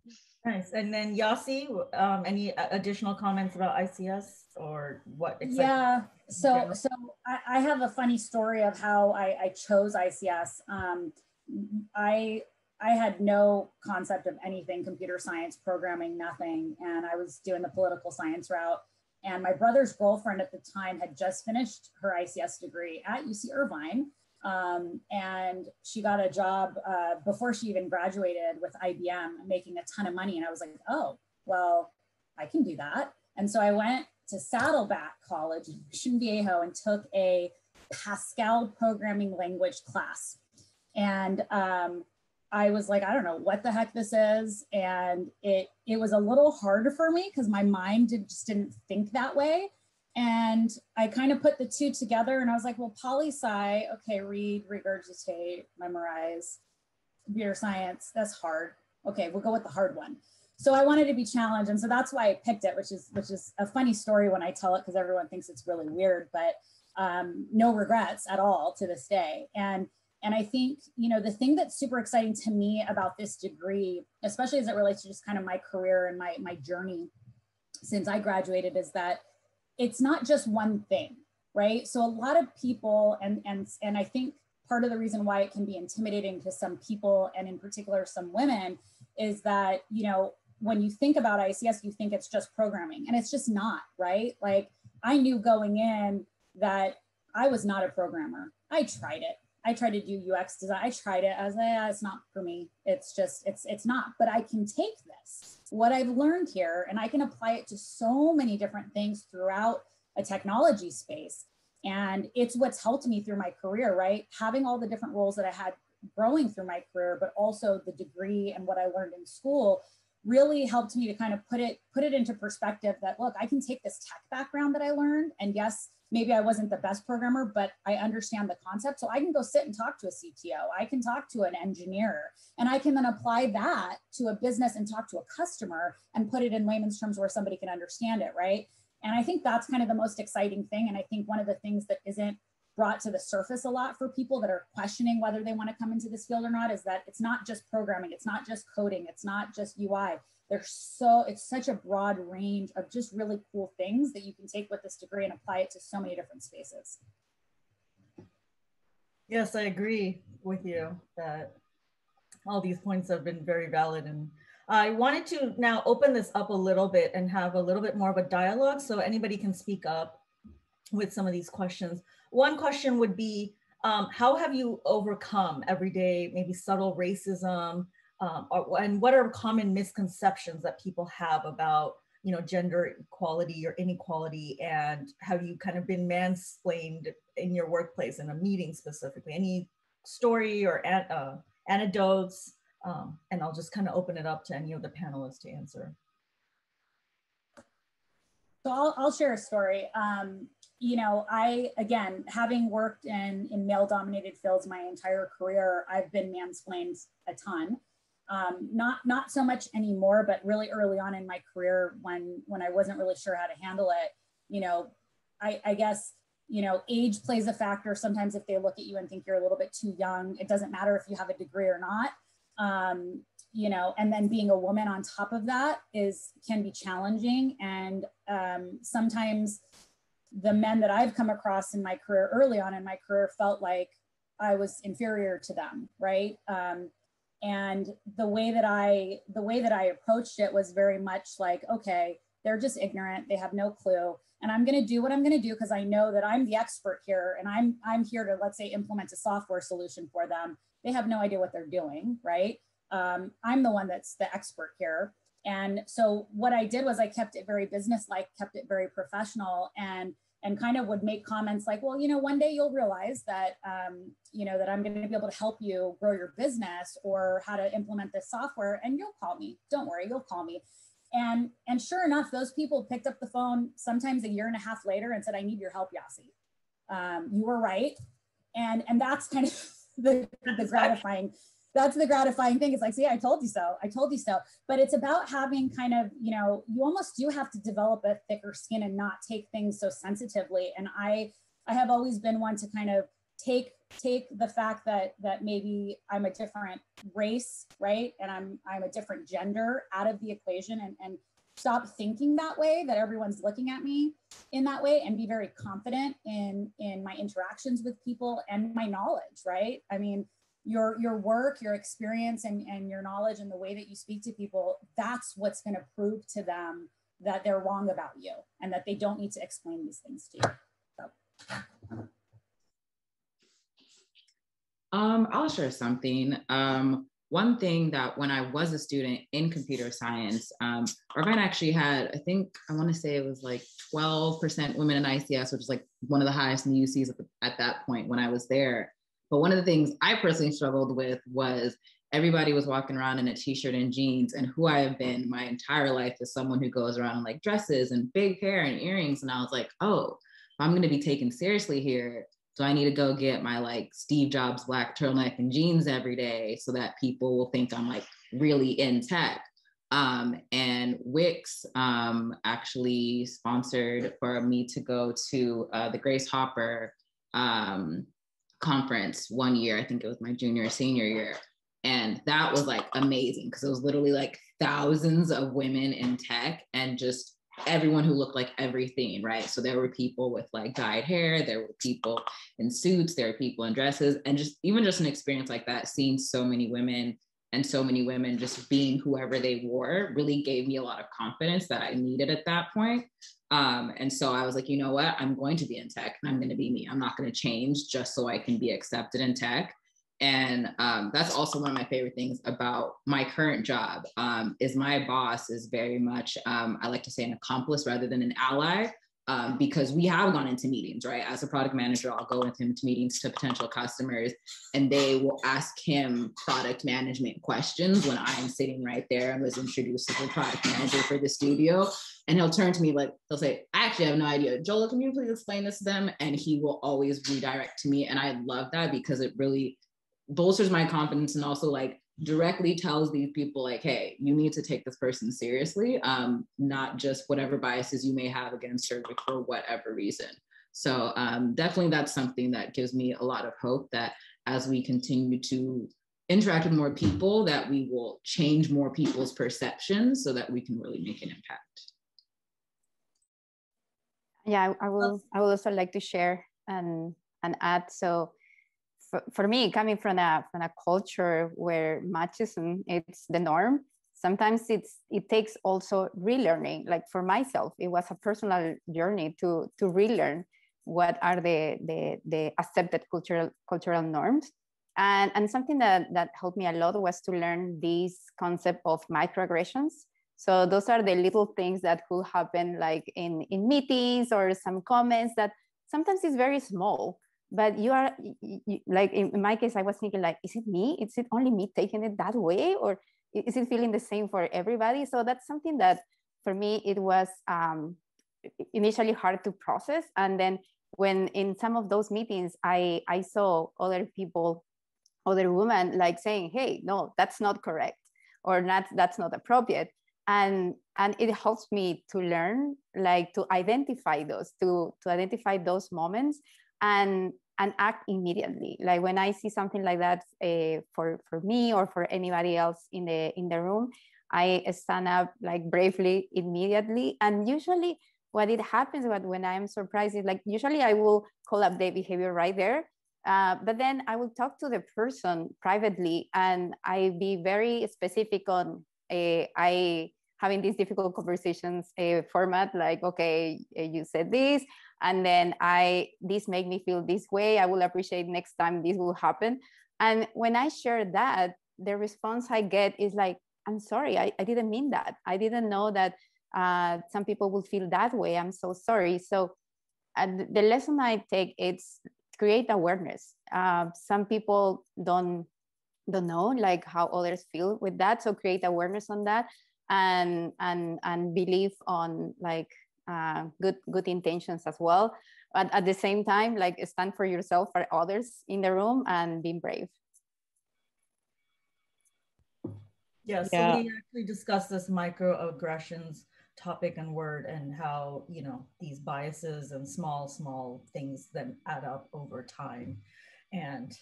Nice. And then Yasi, um, any additional comments about ICS or what? Yeah. So, so I, I, have a funny story of how I, I chose ICS. Um, I I had no concept of anything computer science, programming, nothing, and I was doing the political science route. And my brother's girlfriend at the time had just finished her ICS degree at UC Irvine. Um, and she got a job uh, before she even graduated with IBM, making a ton of money. And I was like, oh, well, I can do that. And so I went to Saddleback College in Mission Viejo and took a Pascal programming language class. And um, I was like, I don't know what the heck this is. And it, it was a little hard for me because my mind did, just didn't think that way. And I kind of put the two together and I was like, well, poli sci, okay, read, regurgitate, memorize, computer science, that's hard. Okay, we'll go with the hard one. So I wanted to be challenged. And so that's why I picked it, which is which is a funny story when I tell it because everyone thinks it's really weird, but um, no regrets at all to this day. And and I think, you know, the thing that's super exciting to me about this degree, especially as it relates to just kind of my career and my my journey since I graduated is that it's not just one thing, right? So a lot of people, and and and I think part of the reason why it can be intimidating to some people, and in particular some women, is that you know when you think about ICS, you think it's just programming, and it's just not, right? Like I knew going in that I was not a programmer. I tried it. I tried to do UX design. I tried it. I was like, yeah, it's not for me. It's just, it's, it's not. But I can take this, what I've learned here, and I can apply it to so many different things throughout a technology space. And it's what's helped me through my career, right? Having all the different roles that I had growing through my career, but also the degree and what I learned in school really helped me to kind of put it put it into perspective that look i can take this tech background that i learned and yes maybe I wasn't the best programmer, but I understand the concept. So I can go sit and talk to a CTO. I can talk to an engineer, and I can then apply that to a business and talk to a customer and put it in layman's terms where somebody can understand it, right? And I think that's kind of the most exciting thing. And I think one of the things that isn't brought to the surface a lot for people that are questioning whether they want to come into this field or not is that it's not just programming, it's not just coding, it's not just UI there's so it's such a broad range of just really cool things that you can take with this degree and apply it to so many different spaces. Yes i agree with you that all these points have been very valid and i wanted to now open this up a little bit and have a little bit more of a dialogue so anybody can speak up with some of these questions. One question would be um, how have you overcome everyday maybe subtle racism um, or, and what are common misconceptions that people have about you know gender equality or inequality? And have you kind of been mansplained in your workplace in a meeting specifically? Any story or uh, anecdotes? Um, and i'll just kind of open it up to any of the panelists to answer. So i'll, I'll share a story. Um, you know i again having worked in in male dominated fields my entire career i've been mansplained a ton um, not not so much anymore, but really early on in my career when when I wasn't really sure how to handle it, you know, I, I guess you know age plays a factor. Sometimes if they look at you and think you're a little bit too young, it doesn't matter if you have a degree or not. Um, you know, and then being a woman on top of that is can be challenging, and um, sometimes the men that I've come across in my career early on in my career felt like I was inferior to them, right? Um, and the way that i the way that i approached it was very much like okay they're just ignorant. They have no clue. And i'm going to do what i'm going to do because i know that i'm the expert here and i'm i'm here to let's say implement a software solution for them. They have no idea what they're doing right? Um, i'm the one that's the expert here. And so what i did was i kept it very business like kept it very professional. And and kind of would make comments like, well, you know, one day you'll realize that, um, you know, that I'm going to be able to help you grow your business or how to implement this software. And you'll call me. Don't worry, you'll call me. And and sure enough, those people picked up the phone sometimes a year and a half later and said, I need your help, Yasi. Um, you were right. And and that's kind of the, the gratifying that's the gratifying thing. It's like, see, I told you so. I told you so. But it's about having kind of, you know, you almost do have to develop a thicker skin and not take things so sensitively. And I, I have always been one to kind of take take the fact that that maybe I'm a different race, right, and I'm I'm a different gender out of the equation, and and stop thinking that way that everyone's looking at me in that way and be very confident in in my interactions with people and my knowledge right i mean your your work your experience and, and your knowledge and the way that you speak to people that's what's going to prove to them that they're wrong about you and that they don't need to explain these things to you. So. um, i'll share something. Um, one thing that when i was a student in computer science um, irvine actually had i think i want to say it was like 12% women in ics which is like one of the highest in the ucs at, the, at that point when i was there but one of the things I personally struggled with was everybody was walking around in a t-shirt and jeans and who I have been my entire life is someone who goes around in like dresses and big hair and earrings. And I was like, oh, I'm going to be taken seriously here. So I need to go get my like Steve Jobs black turtleneck and jeans every day so that people will think I'm like really in tech. Um, and WICS um, actually sponsored for me to go to uh, the Grace Hopper um, conference one year. I think it was my junior or senior year. And that was like amazing because it was literally like thousands of women in tech and just everyone who looked like everything, right? So there were people with like dyed hair, there were people in suits, there were people in dresses, and just even just an experience like that, seeing so many women and so many women just being whoever they were really gave me a lot of confidence that I needed at that point. Um, and so I was like, you know what? I'm going to be in tech I'm going to be me. I'm not going to change just so I can be accepted in tech. And um, that's also one of my favorite things about my current job um, is my boss is very much, um, I like to say an accomplice rather than an ally um, because we have gone into meetings, right? As a product manager, I'll go with him to meetings to potential customers, and they will ask him product management questions when I'm sitting right there and was introduced as the product manager for the studio. And he'll turn to me like, he'll say, I actually have no idea. Jola, can you please explain this to them? And he will always redirect to me. And I love that because it really bolsters my confidence and also like directly tells these people like hey you need to take this person seriously um, not just whatever biases you may have against her for whatever reason. So um, definitely that's something that gives me a lot of hope that as we continue to interact with more people that we will change more people's perceptions so that we can really make an impact. Yeah i, I will i would also like to share and and add. So for, me, coming from a from a culture where machismo it's the norm, sometimes it's it takes also relearning. Like for myself, it was a personal journey to to relearn what are the the, the accepted cultural cultural norms. And, and something that, that helped me a lot was to learn this concept of microaggressions. So those are the little things that could happen like in, in meetings or some comments that sometimes is very small, but you are you, like in, my case i was thinking like is it me? Is it only me taking it that way? Or is it feeling the same for everybody? So that's something that for me it was um, initially hard to process. And then when in some of those meetings i i saw other people other women like saying hey no that's not correct or not that's not appropriate. And and it helps me to learn like to identify those to to identify those moments. And and act immediately. Like when i see something like that uh, for for me or for anybody else in the in the room i stand up like bravely immediately. And usually what it happens what, when i'm surprised is like usually i will call up the behavior right there. Uh, but then i will talk to the person privately and i be very specific on uh, i having these difficult conversations uh, format like okay uh, you said this and then i this make me feel this way i will appreciate next time this will happen. And when i share that the response i get is like i'm sorry i, I didn't mean that. I didn't know that uh, some people will feel that way. I'm so sorry. So the lesson i take is create awareness. Uh, some people don't don't know like how others feel with that so create awareness on that and and and believe on like uh, good good intentions as well. But at the same time like stand for yourself for others in the room and be brave. Yeah so yeah. we actually discussed this microaggressions topic and word and how you know these biases and small small things that add up over time. And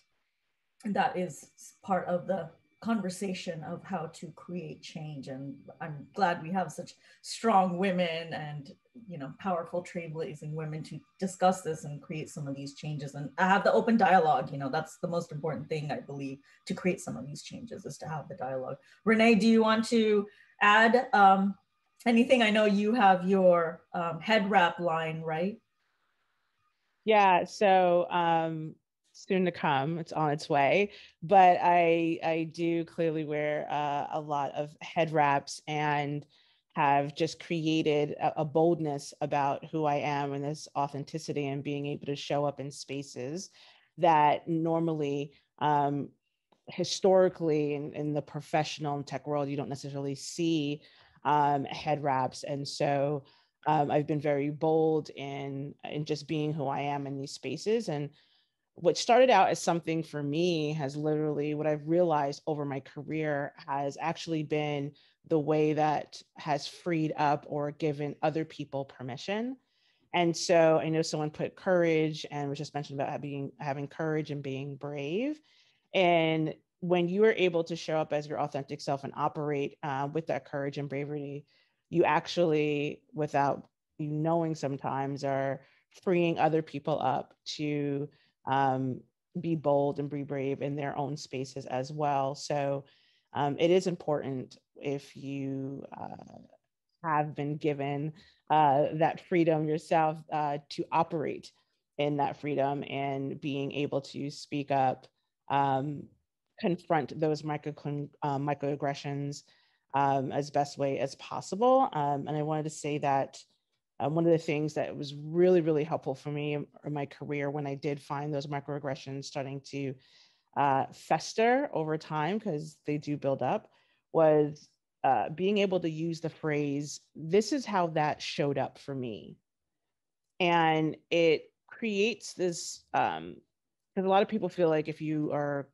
that is part of the conversation of how to create change and i'm glad we have such strong women and you know powerful trailblazing women to discuss this and create some of these changes and have the open dialogue you know that's the most important thing i believe to create some of these changes is to have the dialogue. Renee do you want to add um, anything? I know you have your um, head wrap line right? Yeah so um, soon to come. It's on its way, but I I do clearly wear uh, a lot of head wraps and have just created a, a, boldness about who I am and this authenticity and being able to show up in spaces that normally um, historically in, in, the professional and tech world you don't necessarily see um, head wraps and so um, I've been very bold in in just being who I am in these spaces and what started out as something for me has literally what I've realized over my career has actually been the way that has freed up or given other people permission. And so I know someone put courage and was just mentioned about being having courage and being brave. And when you are able to show up as your authentic self and operate uh, with that courage and bravery, you actually, without you knowing sometimes, are freeing other people up to um, be bold and be brave in their own spaces as well. So um, it is important if you uh, have been given uh, that freedom yourself uh, to operate in that freedom and being able to speak up, um, confront those micro, uh, microaggressions um, as best way as possible. Um, and I wanted to say that uh, one of the things that was really, really helpful for me in, my career when I did find those microaggressions starting to uh, fester over time, because they do build up, was uh, being able to use the phrase, this is how that showed up for me. And it creates this, because um, a lot of people feel like if you are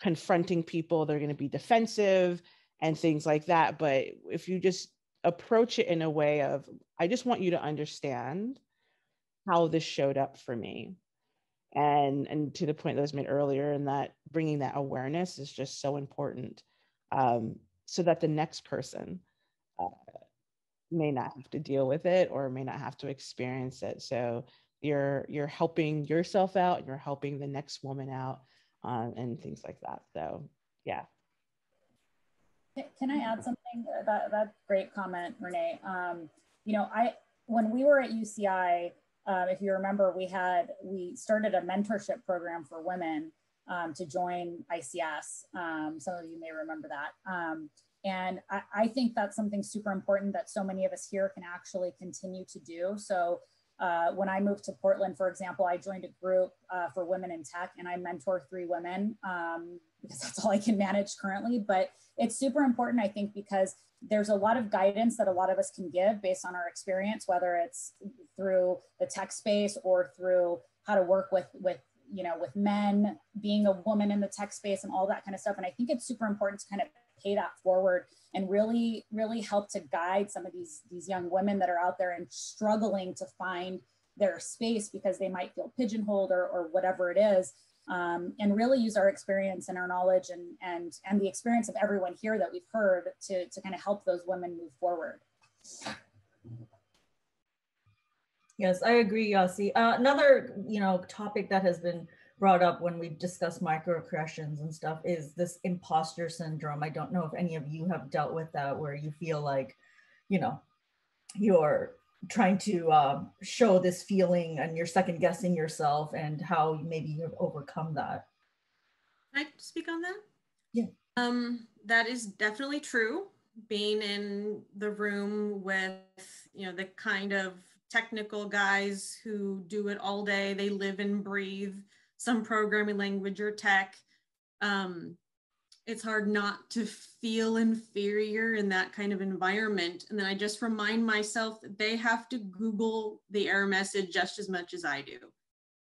confronting people, they're going to be defensive and things like that. But if you just approach it in a way of i just want you to understand how this showed up for me. And and to the point that was made earlier and that bringing that awareness is just so important um, so that the next person uh, may not have to deal with it or may not have to experience it. So you're you're helping yourself out you're helping the next woman out um, and things like that. So yeah can I add something? That that great comment, Renee. Um, you know, I when we were at UCI, uh, if you remember, we had we started a mentorship program for women um, to join ICS. Um, some of you may remember that. Um, and I, I, think that's something super important that so many of us here can actually continue to do. So uh, when I moved to Portland, for example, I joined a group uh, for women in tech and I mentor three women um, because that's all I can manage currently. But it's super important, I think, because there's a lot of guidance that a lot of us can give based on our experience, whether it's through the tech space or through how to work with with you know with men, being a woman in the tech space, and all that kind of stuff. And I think it's super important to kind of pay that forward and really really help to guide some of these these young women that are out there and struggling to find their space because they might feel pigeonholed or, or whatever it is um, and really use our experience and our knowledge and, and, and the experience of everyone here that we've heard to, to kind of help those women move forward. Yes, I agree, Yasi. Uh, another, you know, topic that has been brought up when we discuss microaggressions and stuff is this imposter syndrome. I don't know if any of you have dealt with that, where you feel like, you know, you're trying to uh, show this feeling and you're second guessing yourself and how maybe you've overcome that. Can I speak on that? Yeah. Um, that is definitely true. Being in the room with, you know, the kind of technical guys who do it all day, they live and breathe some programming language or tech. Um, it's hard not to feel inferior in that kind of environment. And then I just remind myself that they have to Google the error message just as much as I do.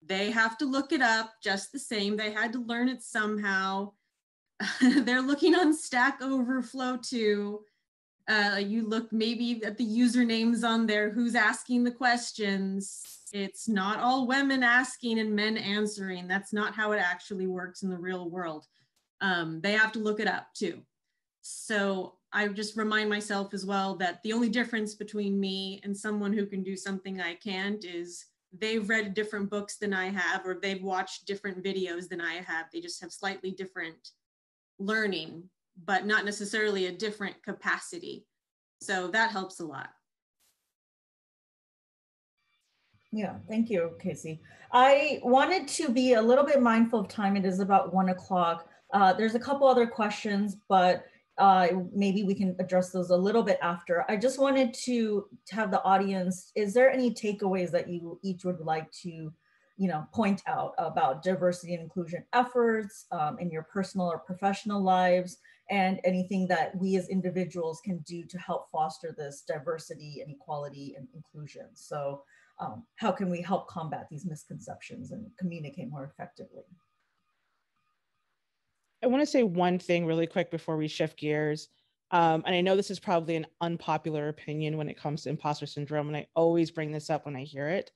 They have to look it up just the same. They had to learn it somehow. They're looking on Stack Overflow too. Uh, you look maybe at the usernames on there, who's asking the questions. It's not all women asking and men answering. That's not how it actually works in the real world um, they have to look it up too. So I just remind myself as well that the only difference between me and someone who can do something I can't is they've read different books than I have, or they've watched different videos than I have. They just have slightly different learning, but not necessarily a different capacity. So that helps a lot. Yeah, thank you, Casey. I wanted to be a little bit mindful of time. It is about one o'clock. Uh, there's a couple other questions, but uh, maybe we can address those a little bit after. I just wanted to, to have the audience, is there any takeaways that you each would like to you know, point out about diversity and inclusion efforts um, in your personal or professional lives and anything that we as individuals can do to help foster this diversity and equality and inclusion. So um, how can we help combat these misconceptions and communicate more effectively? I want to say one thing really quick before we shift gears. Um, and I know this is probably an unpopular opinion when it comes to imposter syndrome, and I always bring this up when I hear it,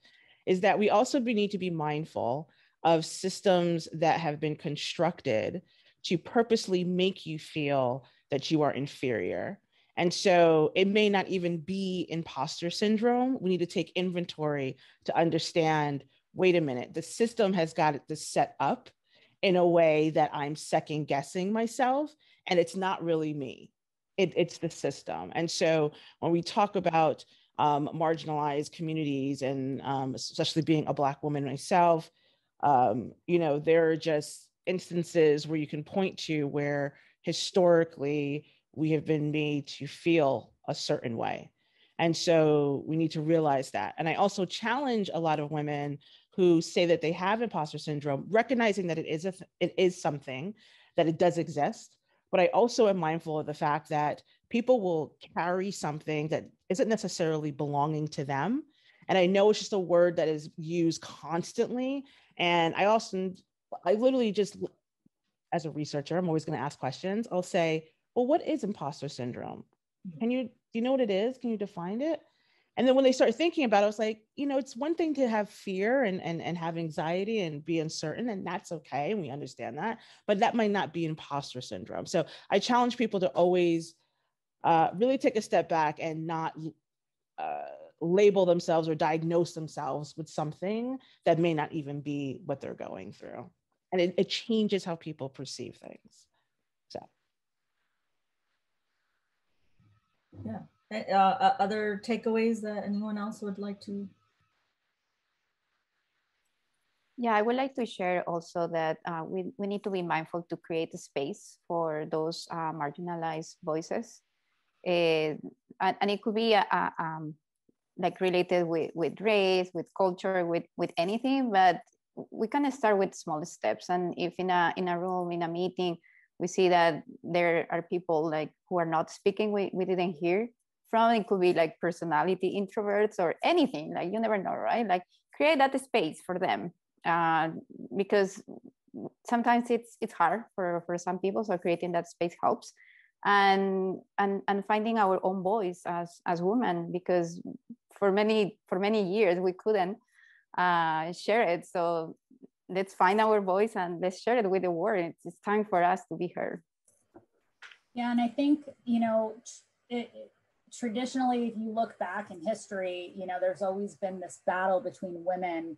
is that we also need to be mindful of systems that have been constructed to purposely make you feel that you are inferior. And so it may not even be imposter syndrome. We need to take inventory to understand wait a minute, the system has got this set up in a way that I'm second guessing myself, and it's not really me. It, it's the system. And so when we talk about um, marginalized communities, and um, especially being a Black woman myself, um, you know, there are just instances where you can point to where historically we have been made to feel a certain way. And so we need to realize that. And I also challenge a lot of women who say that they have imposter syndrome, recognizing that it is a, it is something that it does exist. But I also am mindful of the fact that people will carry something that isn't necessarily belonging to them. And I know it's just a word that is used constantly. And I also, I literally just, as a researcher, I'm always going to ask questions. I'll say, well, what is imposter syndrome? Mm. Can you, do you know what it is? Can you define it? And then when they start thinking about it, I was like, you know, it's one thing to have fear and, and, and have anxiety and be uncertain, and that's okay. And we understand that, but that might not be imposter syndrome. So I challenge people to always uh, really take a step back and not uh, label themselves or diagnose themselves with something that may not even be what they're going through. And it, it changes how people perceive things. So. Yeah. Uh, uh, other takeaways that anyone else would like to? Yeah, I would like to share also that uh, we, we need to be mindful to create a space for those uh, marginalized voices. Uh, and, and, it could be a, a, um, like related with, with race, with culture, with, with anything, but we can start with small steps. And if in a, in a room, in a meeting, we see that there are people like who are not speaking, we, we didn't hear, from it could be like personality introverts or anything like you never know right? Like create that space for them uh, because sometimes it's it's hard for for some people so creating that space helps. And and and finding our own voice as as women because for many for many years we couldn't uh, share it. So let's find our voice and let's share it with the world. It's, it's time for us to be heard. Yeah and i think you know it, traditionally, if you look back in history, you know, there's always been this battle between women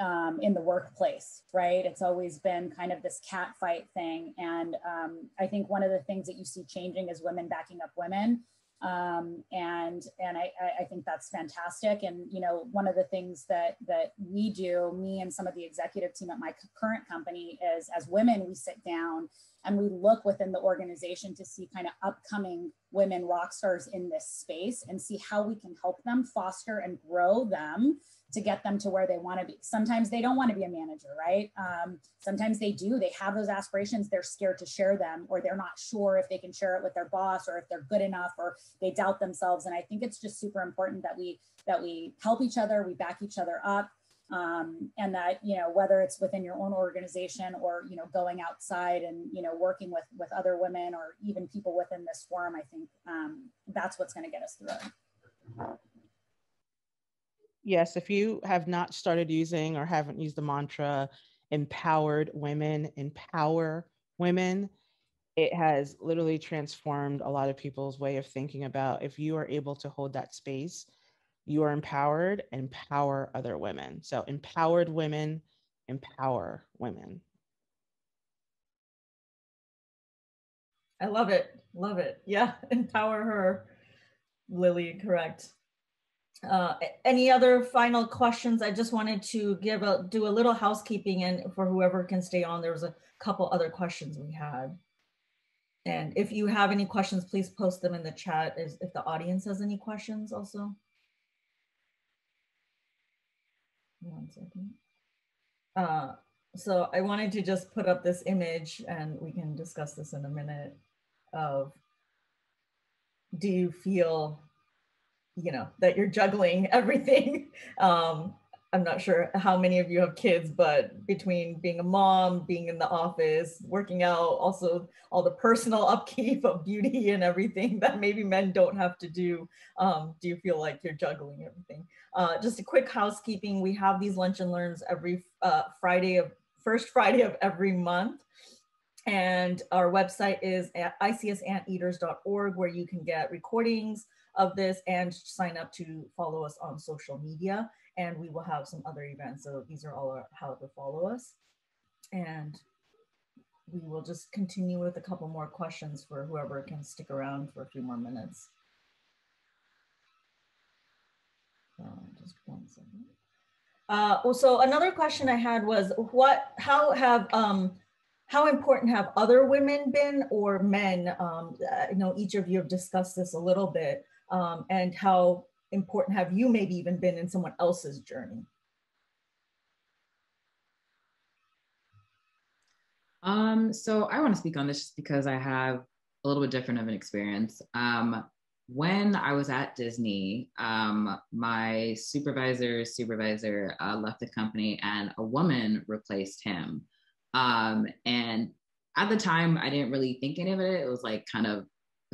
um, in the workplace, right? It's always been kind of this cat fight thing. And um, I think one of the things that you see changing is women backing up women. Um, and and I, I think that's fantastic. And you know, one of the things that that we do, me and some of the executive team at my current company, is as women we sit down and we look within the organization to see kind of upcoming women rock stars in this space and see how we can help them foster and grow them to get them to where they want to be. Sometimes they don't want to be a manager, right? Um, sometimes they do. They have those aspirations. They're scared to share them, or they're not sure if they can share it with their boss, or if they're good enough, or they doubt themselves. And I think it's just super important that we that we help each other, we back each other up, um, and that you know whether it's within your own organization or you know going outside and you know working with with other women or even people within this forum i think um, that's what's going to get us through yes if you have not started using or haven't used the mantra empowered women empower women it has literally transformed a lot of people's way of thinking about if you are able to hold that space you are empowered, empower other women. So empowered women, empower women. I love it. Love it. Yeah, empower her. Lily, correct. Uh, any other final questions? I just wanted to give a do a little housekeeping and for whoever can stay on, there was a couple other questions we had. And if you have any questions, please post them in the chat if the audience has any questions also. One second. Uh, so I wanted to just put up this image and we can discuss this in a minute of do you feel, you know, that you're juggling everything? Um, I'm not sure how many of you have kids, but between being a mom, being in the office, working out, also all the personal upkeep of beauty and everything that maybe men don't have to do, um, do you feel like you're juggling everything? Uh, just a quick housekeeping. We have these lunch and learns every uh, Friday of first Friday of every month. And our website is at icsanteaters.org, where you can get recordings of this and sign up to follow us on social media. And we will have some other events. So these are all our, how to follow us. And we will just continue with a couple more questions for whoever can stick around for a few more minutes. Uh, just one second. Uh, also, another question I had was what, how have, um, how important have other women been or men? Um, uh, you know, each of you have discussed this a little bit um, and how important have you maybe even been in someone else's journey? Um, so I want to speak on this just because I have a little bit different of an experience. Um, when I was at Disney, um, my supervisor's supervisor uh, left the company and a woman replaced him. Um, and at the time, I didn't really think any of it. It was like kind of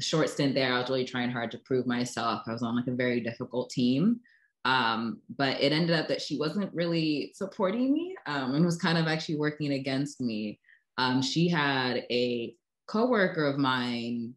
short stint there. I was really trying hard to prove myself. I was on like a very difficult team. Um, but it ended up that she wasn't really supporting me um, and was kind of actually working against me. Um, she had a coworker of mine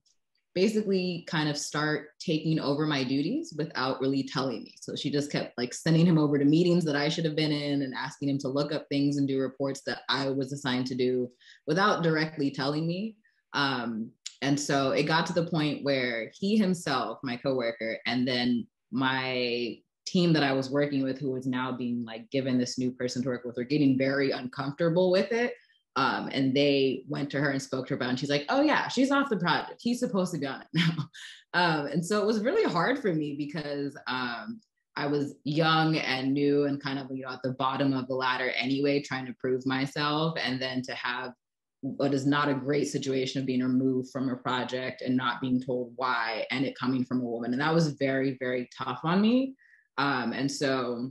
basically kind of start taking over my duties without really telling me. So she just kept like sending him over to meetings that I should have been in and asking him to look up things and do reports that I was assigned to do without directly telling me. Um, and so it got to the point where he himself, my coworker, and then my team that I was working with, who was now being like given this new person to work with, were getting very uncomfortable with it um, and they went to her and spoke to her about it. And she's like, oh, yeah, she's off the project. He's supposed to be on it now. um, and so it was really hard for me because um, I was young and new and kind of, you know, at the bottom of the ladder anyway, trying to prove myself. And then to have what is not a great situation of being removed from a project and not being told why and it coming from a woman. And that was very, very tough on me. Um, and so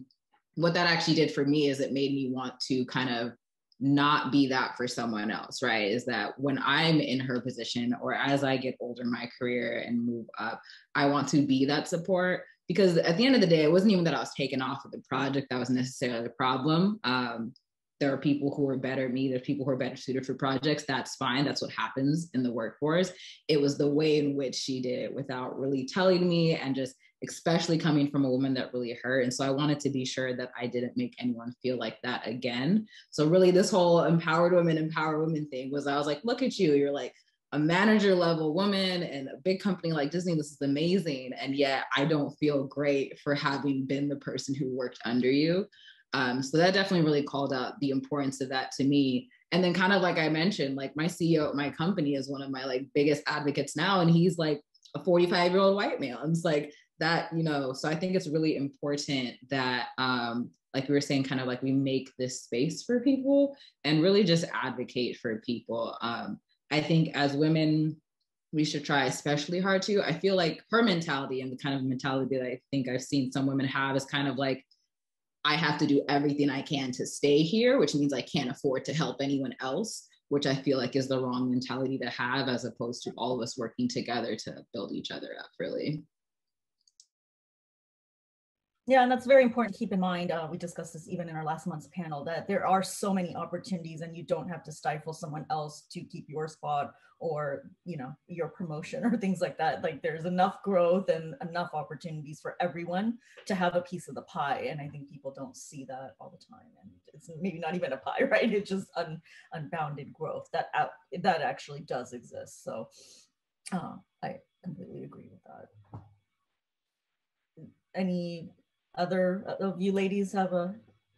what that actually did for me is it made me want to kind of not be that for someone else, right? Is that when I'm in her position or as I get older in my career and move up, I want to be that support because at the end of the day, it wasn't even that I was taken off of the project that was necessarily the problem. Um, there are people who are better at me, there's people who are better suited for projects. That's fine. That's what happens in the workforce. It was the way in which she did it without really telling me and just especially coming from a woman that really hurt. And so I wanted to be sure that I didn't make anyone feel like that again. So really this whole empowered women, empower women thing was I was like, look at you, you're like a manager level woman in a big company like Disney. This is amazing. And yet I don't feel great for having been the person who worked under you. Um, so that definitely really called out the importance of that to me. And then kind of like I mentioned, like my CEO at my company is one of my like biggest advocates now. And he's like a 45 year old white male. And it's like, that you know so i think it's really important that um like we were saying kind of like we make this space for people and really just advocate for people um i think as women we should try especially hard to i feel like her mentality and the kind of mentality that i think i've seen some women have is kind of like i have to do everything i can to stay here which means i can't afford to help anyone else which i feel like is the wrong mentality to have as opposed to all of us working together to build each other up really yeah, and that's very important to keep in mind. Uh, we discussed this even in our last month's panel that there are so many opportunities and you don't have to stifle someone else to keep your spot or, you know, your promotion or things like that. Like there's enough growth and enough opportunities for everyone to have a piece of the pie. And I think people don't see that all the time. And it's maybe not even a pie, right? It's just un, unbounded growth that out, that actually does exist. So uh, I completely agree with that. Any other of you ladies have a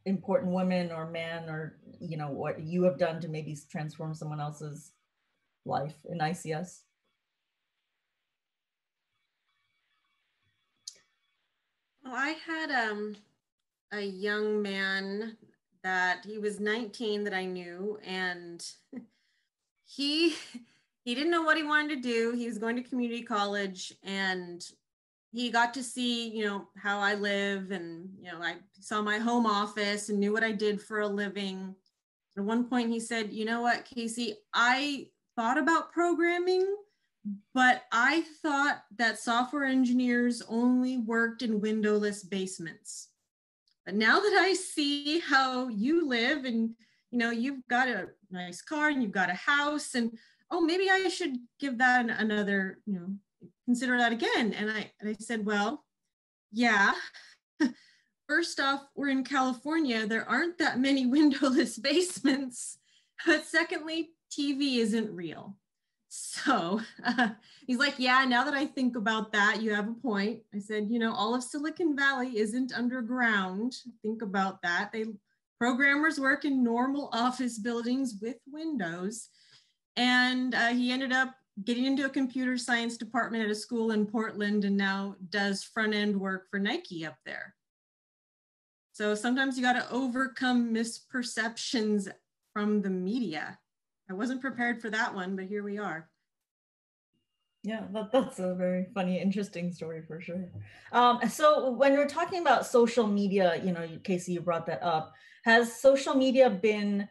important woman or man or you know what you have done to maybe transform someone else's life in ICS? Well, I had um, a young man that he was 19 that I knew, and he he didn't know what he wanted to do. He was going to community college, and he got to see, you know, how I live and, you know, I saw my home office and knew what I did for a living. At one point he said, you know what, Casey, I thought about programming, but I thought that software engineers only worked in windowless basements. But now that I see how you live and you know, you've got a nice car and you've got a house and oh, maybe I should give that another, you know, consider that again. And I, and I said, well, yeah. First off, we're in California. There aren't that many windowless basements. But secondly, TV isn't real. So uh, he's like, Yeah, now that I think about that, you have a point. I said, You know, all of Silicon Valley isn't underground. Think about that. They programmers work in normal office buildings with windows. And uh, he ended up getting into a computer science department at a school in Portland and now does front end work for Nike up there. So sometimes you got to overcome misperceptions from the media. I wasn't prepared for that one, but here we are. Yeah, that, that's a very funny, interesting story for sure. Um, so when we're talking about social media, you know, Casey, you brought that up. Has social media been,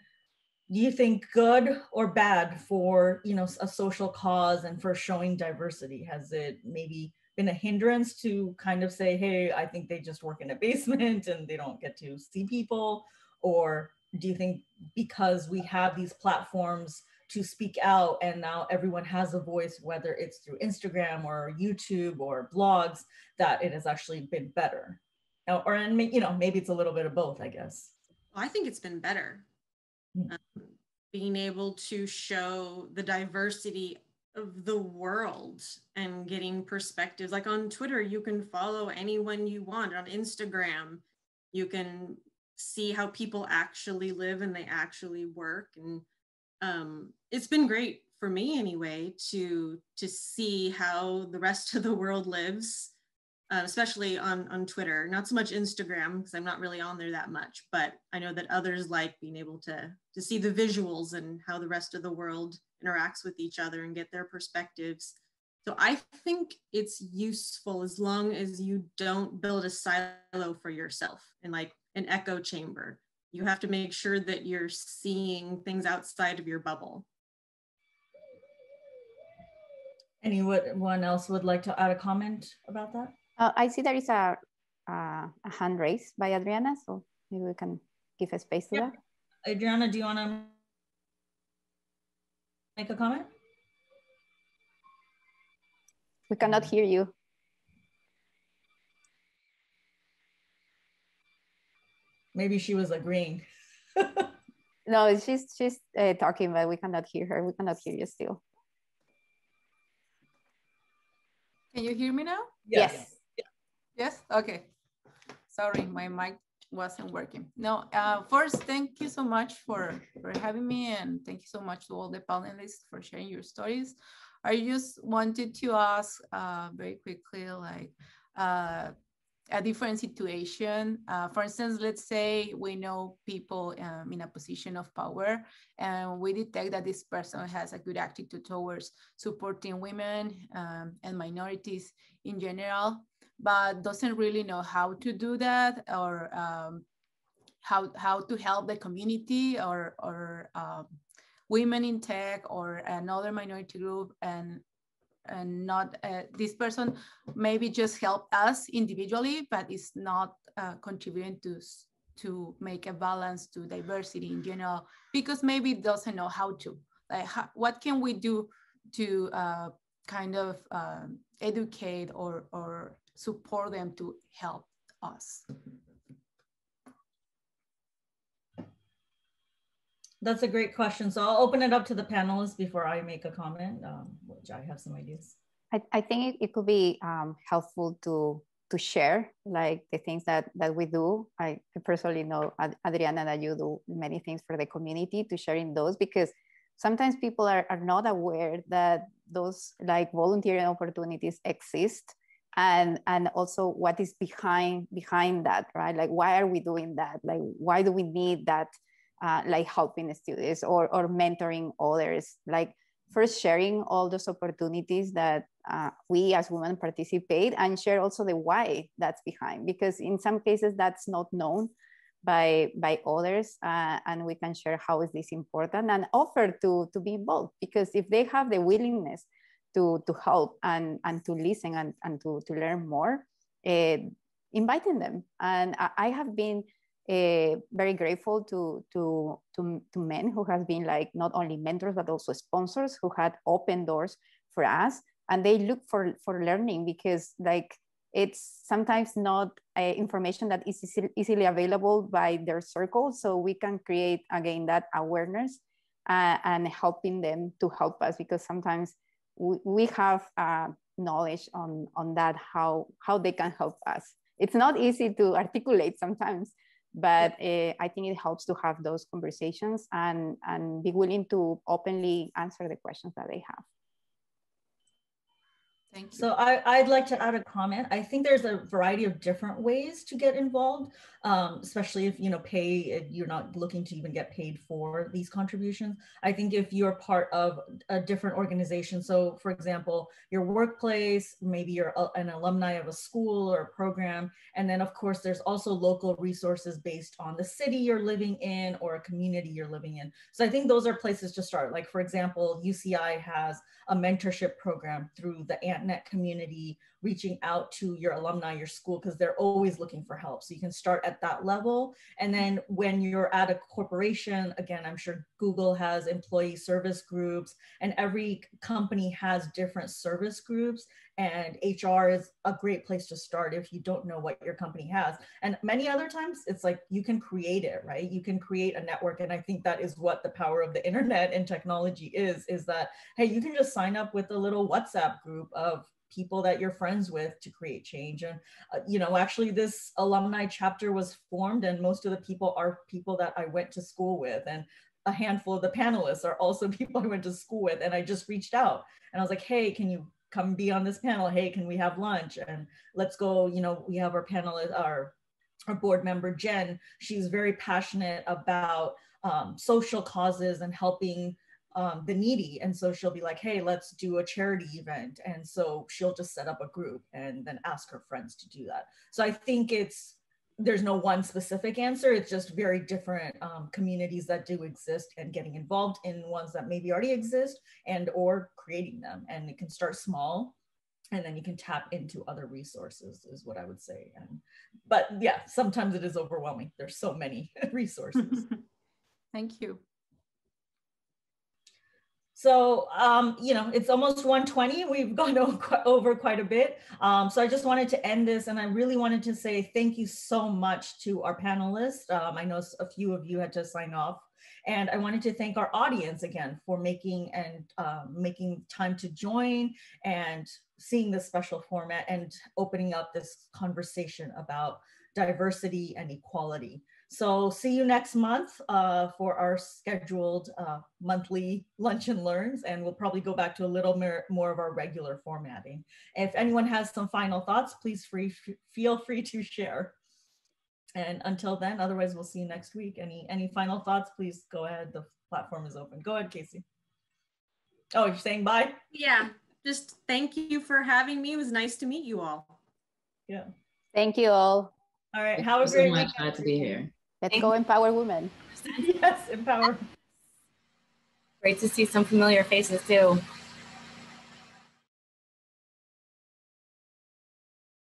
do you think, good or bad for you know a social cause and for showing diversity? Has it maybe been a hindrance to kind of say, hey, I think they just work in a basement and they don't get to see people, or do you think because we have these platforms to speak out and now everyone has a voice whether it's through instagram or youtube or blogs that it has actually been better? Or and you know maybe it's a little bit of both i guess. I think it's been better being able to show the diversity of the world and getting perspectives. Like on twitter you can follow anyone you want. On instagram you can see how people actually live and they actually work. And um, it's been great for me anyway to to see how the rest of the world lives uh, especially on on twitter not so much instagram because i'm not really on there that much but i know that others like being able to to see the visuals and how the rest of the world interacts with each other and get their perspectives so i think it's useful as long as you don't build a silo for yourself and like an echo chamber. You have to make sure that you're seeing things outside of your bubble. Anyone else would like to add a comment about that? Uh, I see there is a, uh, a hand raised by Adriana, so maybe we can give a space to yeah. that. Adriana, do you want to make a comment? We cannot hear you. Maybe she was agreeing. no, she's she's uh, talking, but we cannot hear her. We cannot hear you still. Can you hear me now? Yes. Yes. Yes? Okay. Sorry, my mic wasn't working. No, uh, first, thank you so much for, for having me and thank you so much to all the panelists for sharing your stories. I just wanted to ask uh, very quickly, like, uh, a different situation. Uh, for instance, let's say we know people um, in a position of power and we detect that this person has a good attitude towards supporting women um, and minorities in general, but doesn't really know how to do that or um, how, how to help the community or, or um, women in tech or another minority group and and not uh, this person maybe just help us individually, but it's not uh, contributing to to make a balance to diversity in general because maybe doesn't know how to. Like, how, what can we do to uh, kind of um, educate or or support them to help us? That's a great question. So I'll open it up to the panelists before I make a comment, um, which I have some ideas. I, I think it, it could be um, helpful to to share like the things that that we do. I personally know Adriana that you do many things for the community to sharing those because sometimes people are, are not aware that those like volunteering opportunities exist and and also what is behind behind that right? Like why are we doing that? Like why do we need that uh, like helping students or, or mentoring others? Like first sharing all those opportunities that uh, we as women participate and share also the why that's behind because in some cases that's not known by by others uh, and we can share how is this important and offer to to be involved because if they have the willingness to to help and and to listen and, and to to learn more uh, inviting them and I, I have been uh, very grateful to, to, to, to men who has been like not only mentors, but also sponsors who had open doors for us. And they look for, for learning because like it's sometimes not uh, information that is easy, easily available by their circle. So we can create again that awareness uh, and helping them to help us because sometimes we, we have uh, knowledge on, on that, how, how they can help us. It's not easy to articulate sometimes, but uh, I think it helps to have those conversations and, and be willing to openly answer the questions that they have. Thank you. So I, I'd like to add a comment. I think there's a variety of different ways to get involved, um, especially if you know pay if you're not looking to even get paid for these contributions. I think if you're part of a different organization, so for example, your workplace, maybe you're a, an alumni of a school or a program, and then of course there's also local resources based on the city you're living in or a community you're living in. So I think those are places to start. Like for example, UCI has a mentorship program through the AntNet community, reaching out to your alumni, your school, because they're always looking for help. So you can start at that level. And then when you're at a corporation, again, I'm sure Google has employee service groups, and every company has different service groups. And HR is a great place to start if you don't know what your company has. And many other times, it's like you can create it, right? You can create a network. And I think that is what the power of the internet and technology is, is that, hey, you can just sign up with a little WhatsApp group of people that you're friends with to create change. And, uh, you know, actually this alumni chapter was formed and most of the people are people that I went to school with. And a handful of the panelists are also people I went to school with. And I just reached out and I was like, hey, can you come be on this panel? Hey, can we have lunch? And let's go, you know, we have our panelist, our, our board member, Jen. She's very passionate about um, social causes and helping um, the needy. And so she'll be like, hey, let's do a charity event. And so she'll just set up a group and then ask her friends to do that. So I think it's, there's no one specific answer. It's just very different um, communities that do exist and getting involved in ones that maybe already exist and or creating them. And it can start small and then you can tap into other resources is what I would say. And, but yeah, sometimes it is overwhelming. There's so many resources. Thank you. So, um, you know, it's almost 120. We've gone over quite a bit. Um, so I just wanted to end this and I really wanted to say thank you so much to our panelists. Um, I know a few of you had to sign off. And I wanted to thank our audience again for making and um, making time to join and seeing this special format and opening up this conversation about diversity and equality. So see you next month uh, for our scheduled uh, monthly lunch and learns, and we'll probably go back to a little more, more of our regular formatting. If anyone has some final thoughts, please free, feel free to share. And until then, otherwise we'll see you next week. Any, any final thoughts, please go ahead. The platform is open. Go ahead, Casey. Oh, you're saying bye? Yeah, just thank you for having me. It was nice to meet you all. Yeah. Thank you all. All right. Have a great so much. Glad to be here. Let's Thank go empower women. yes, empower. Great to see some familiar faces too.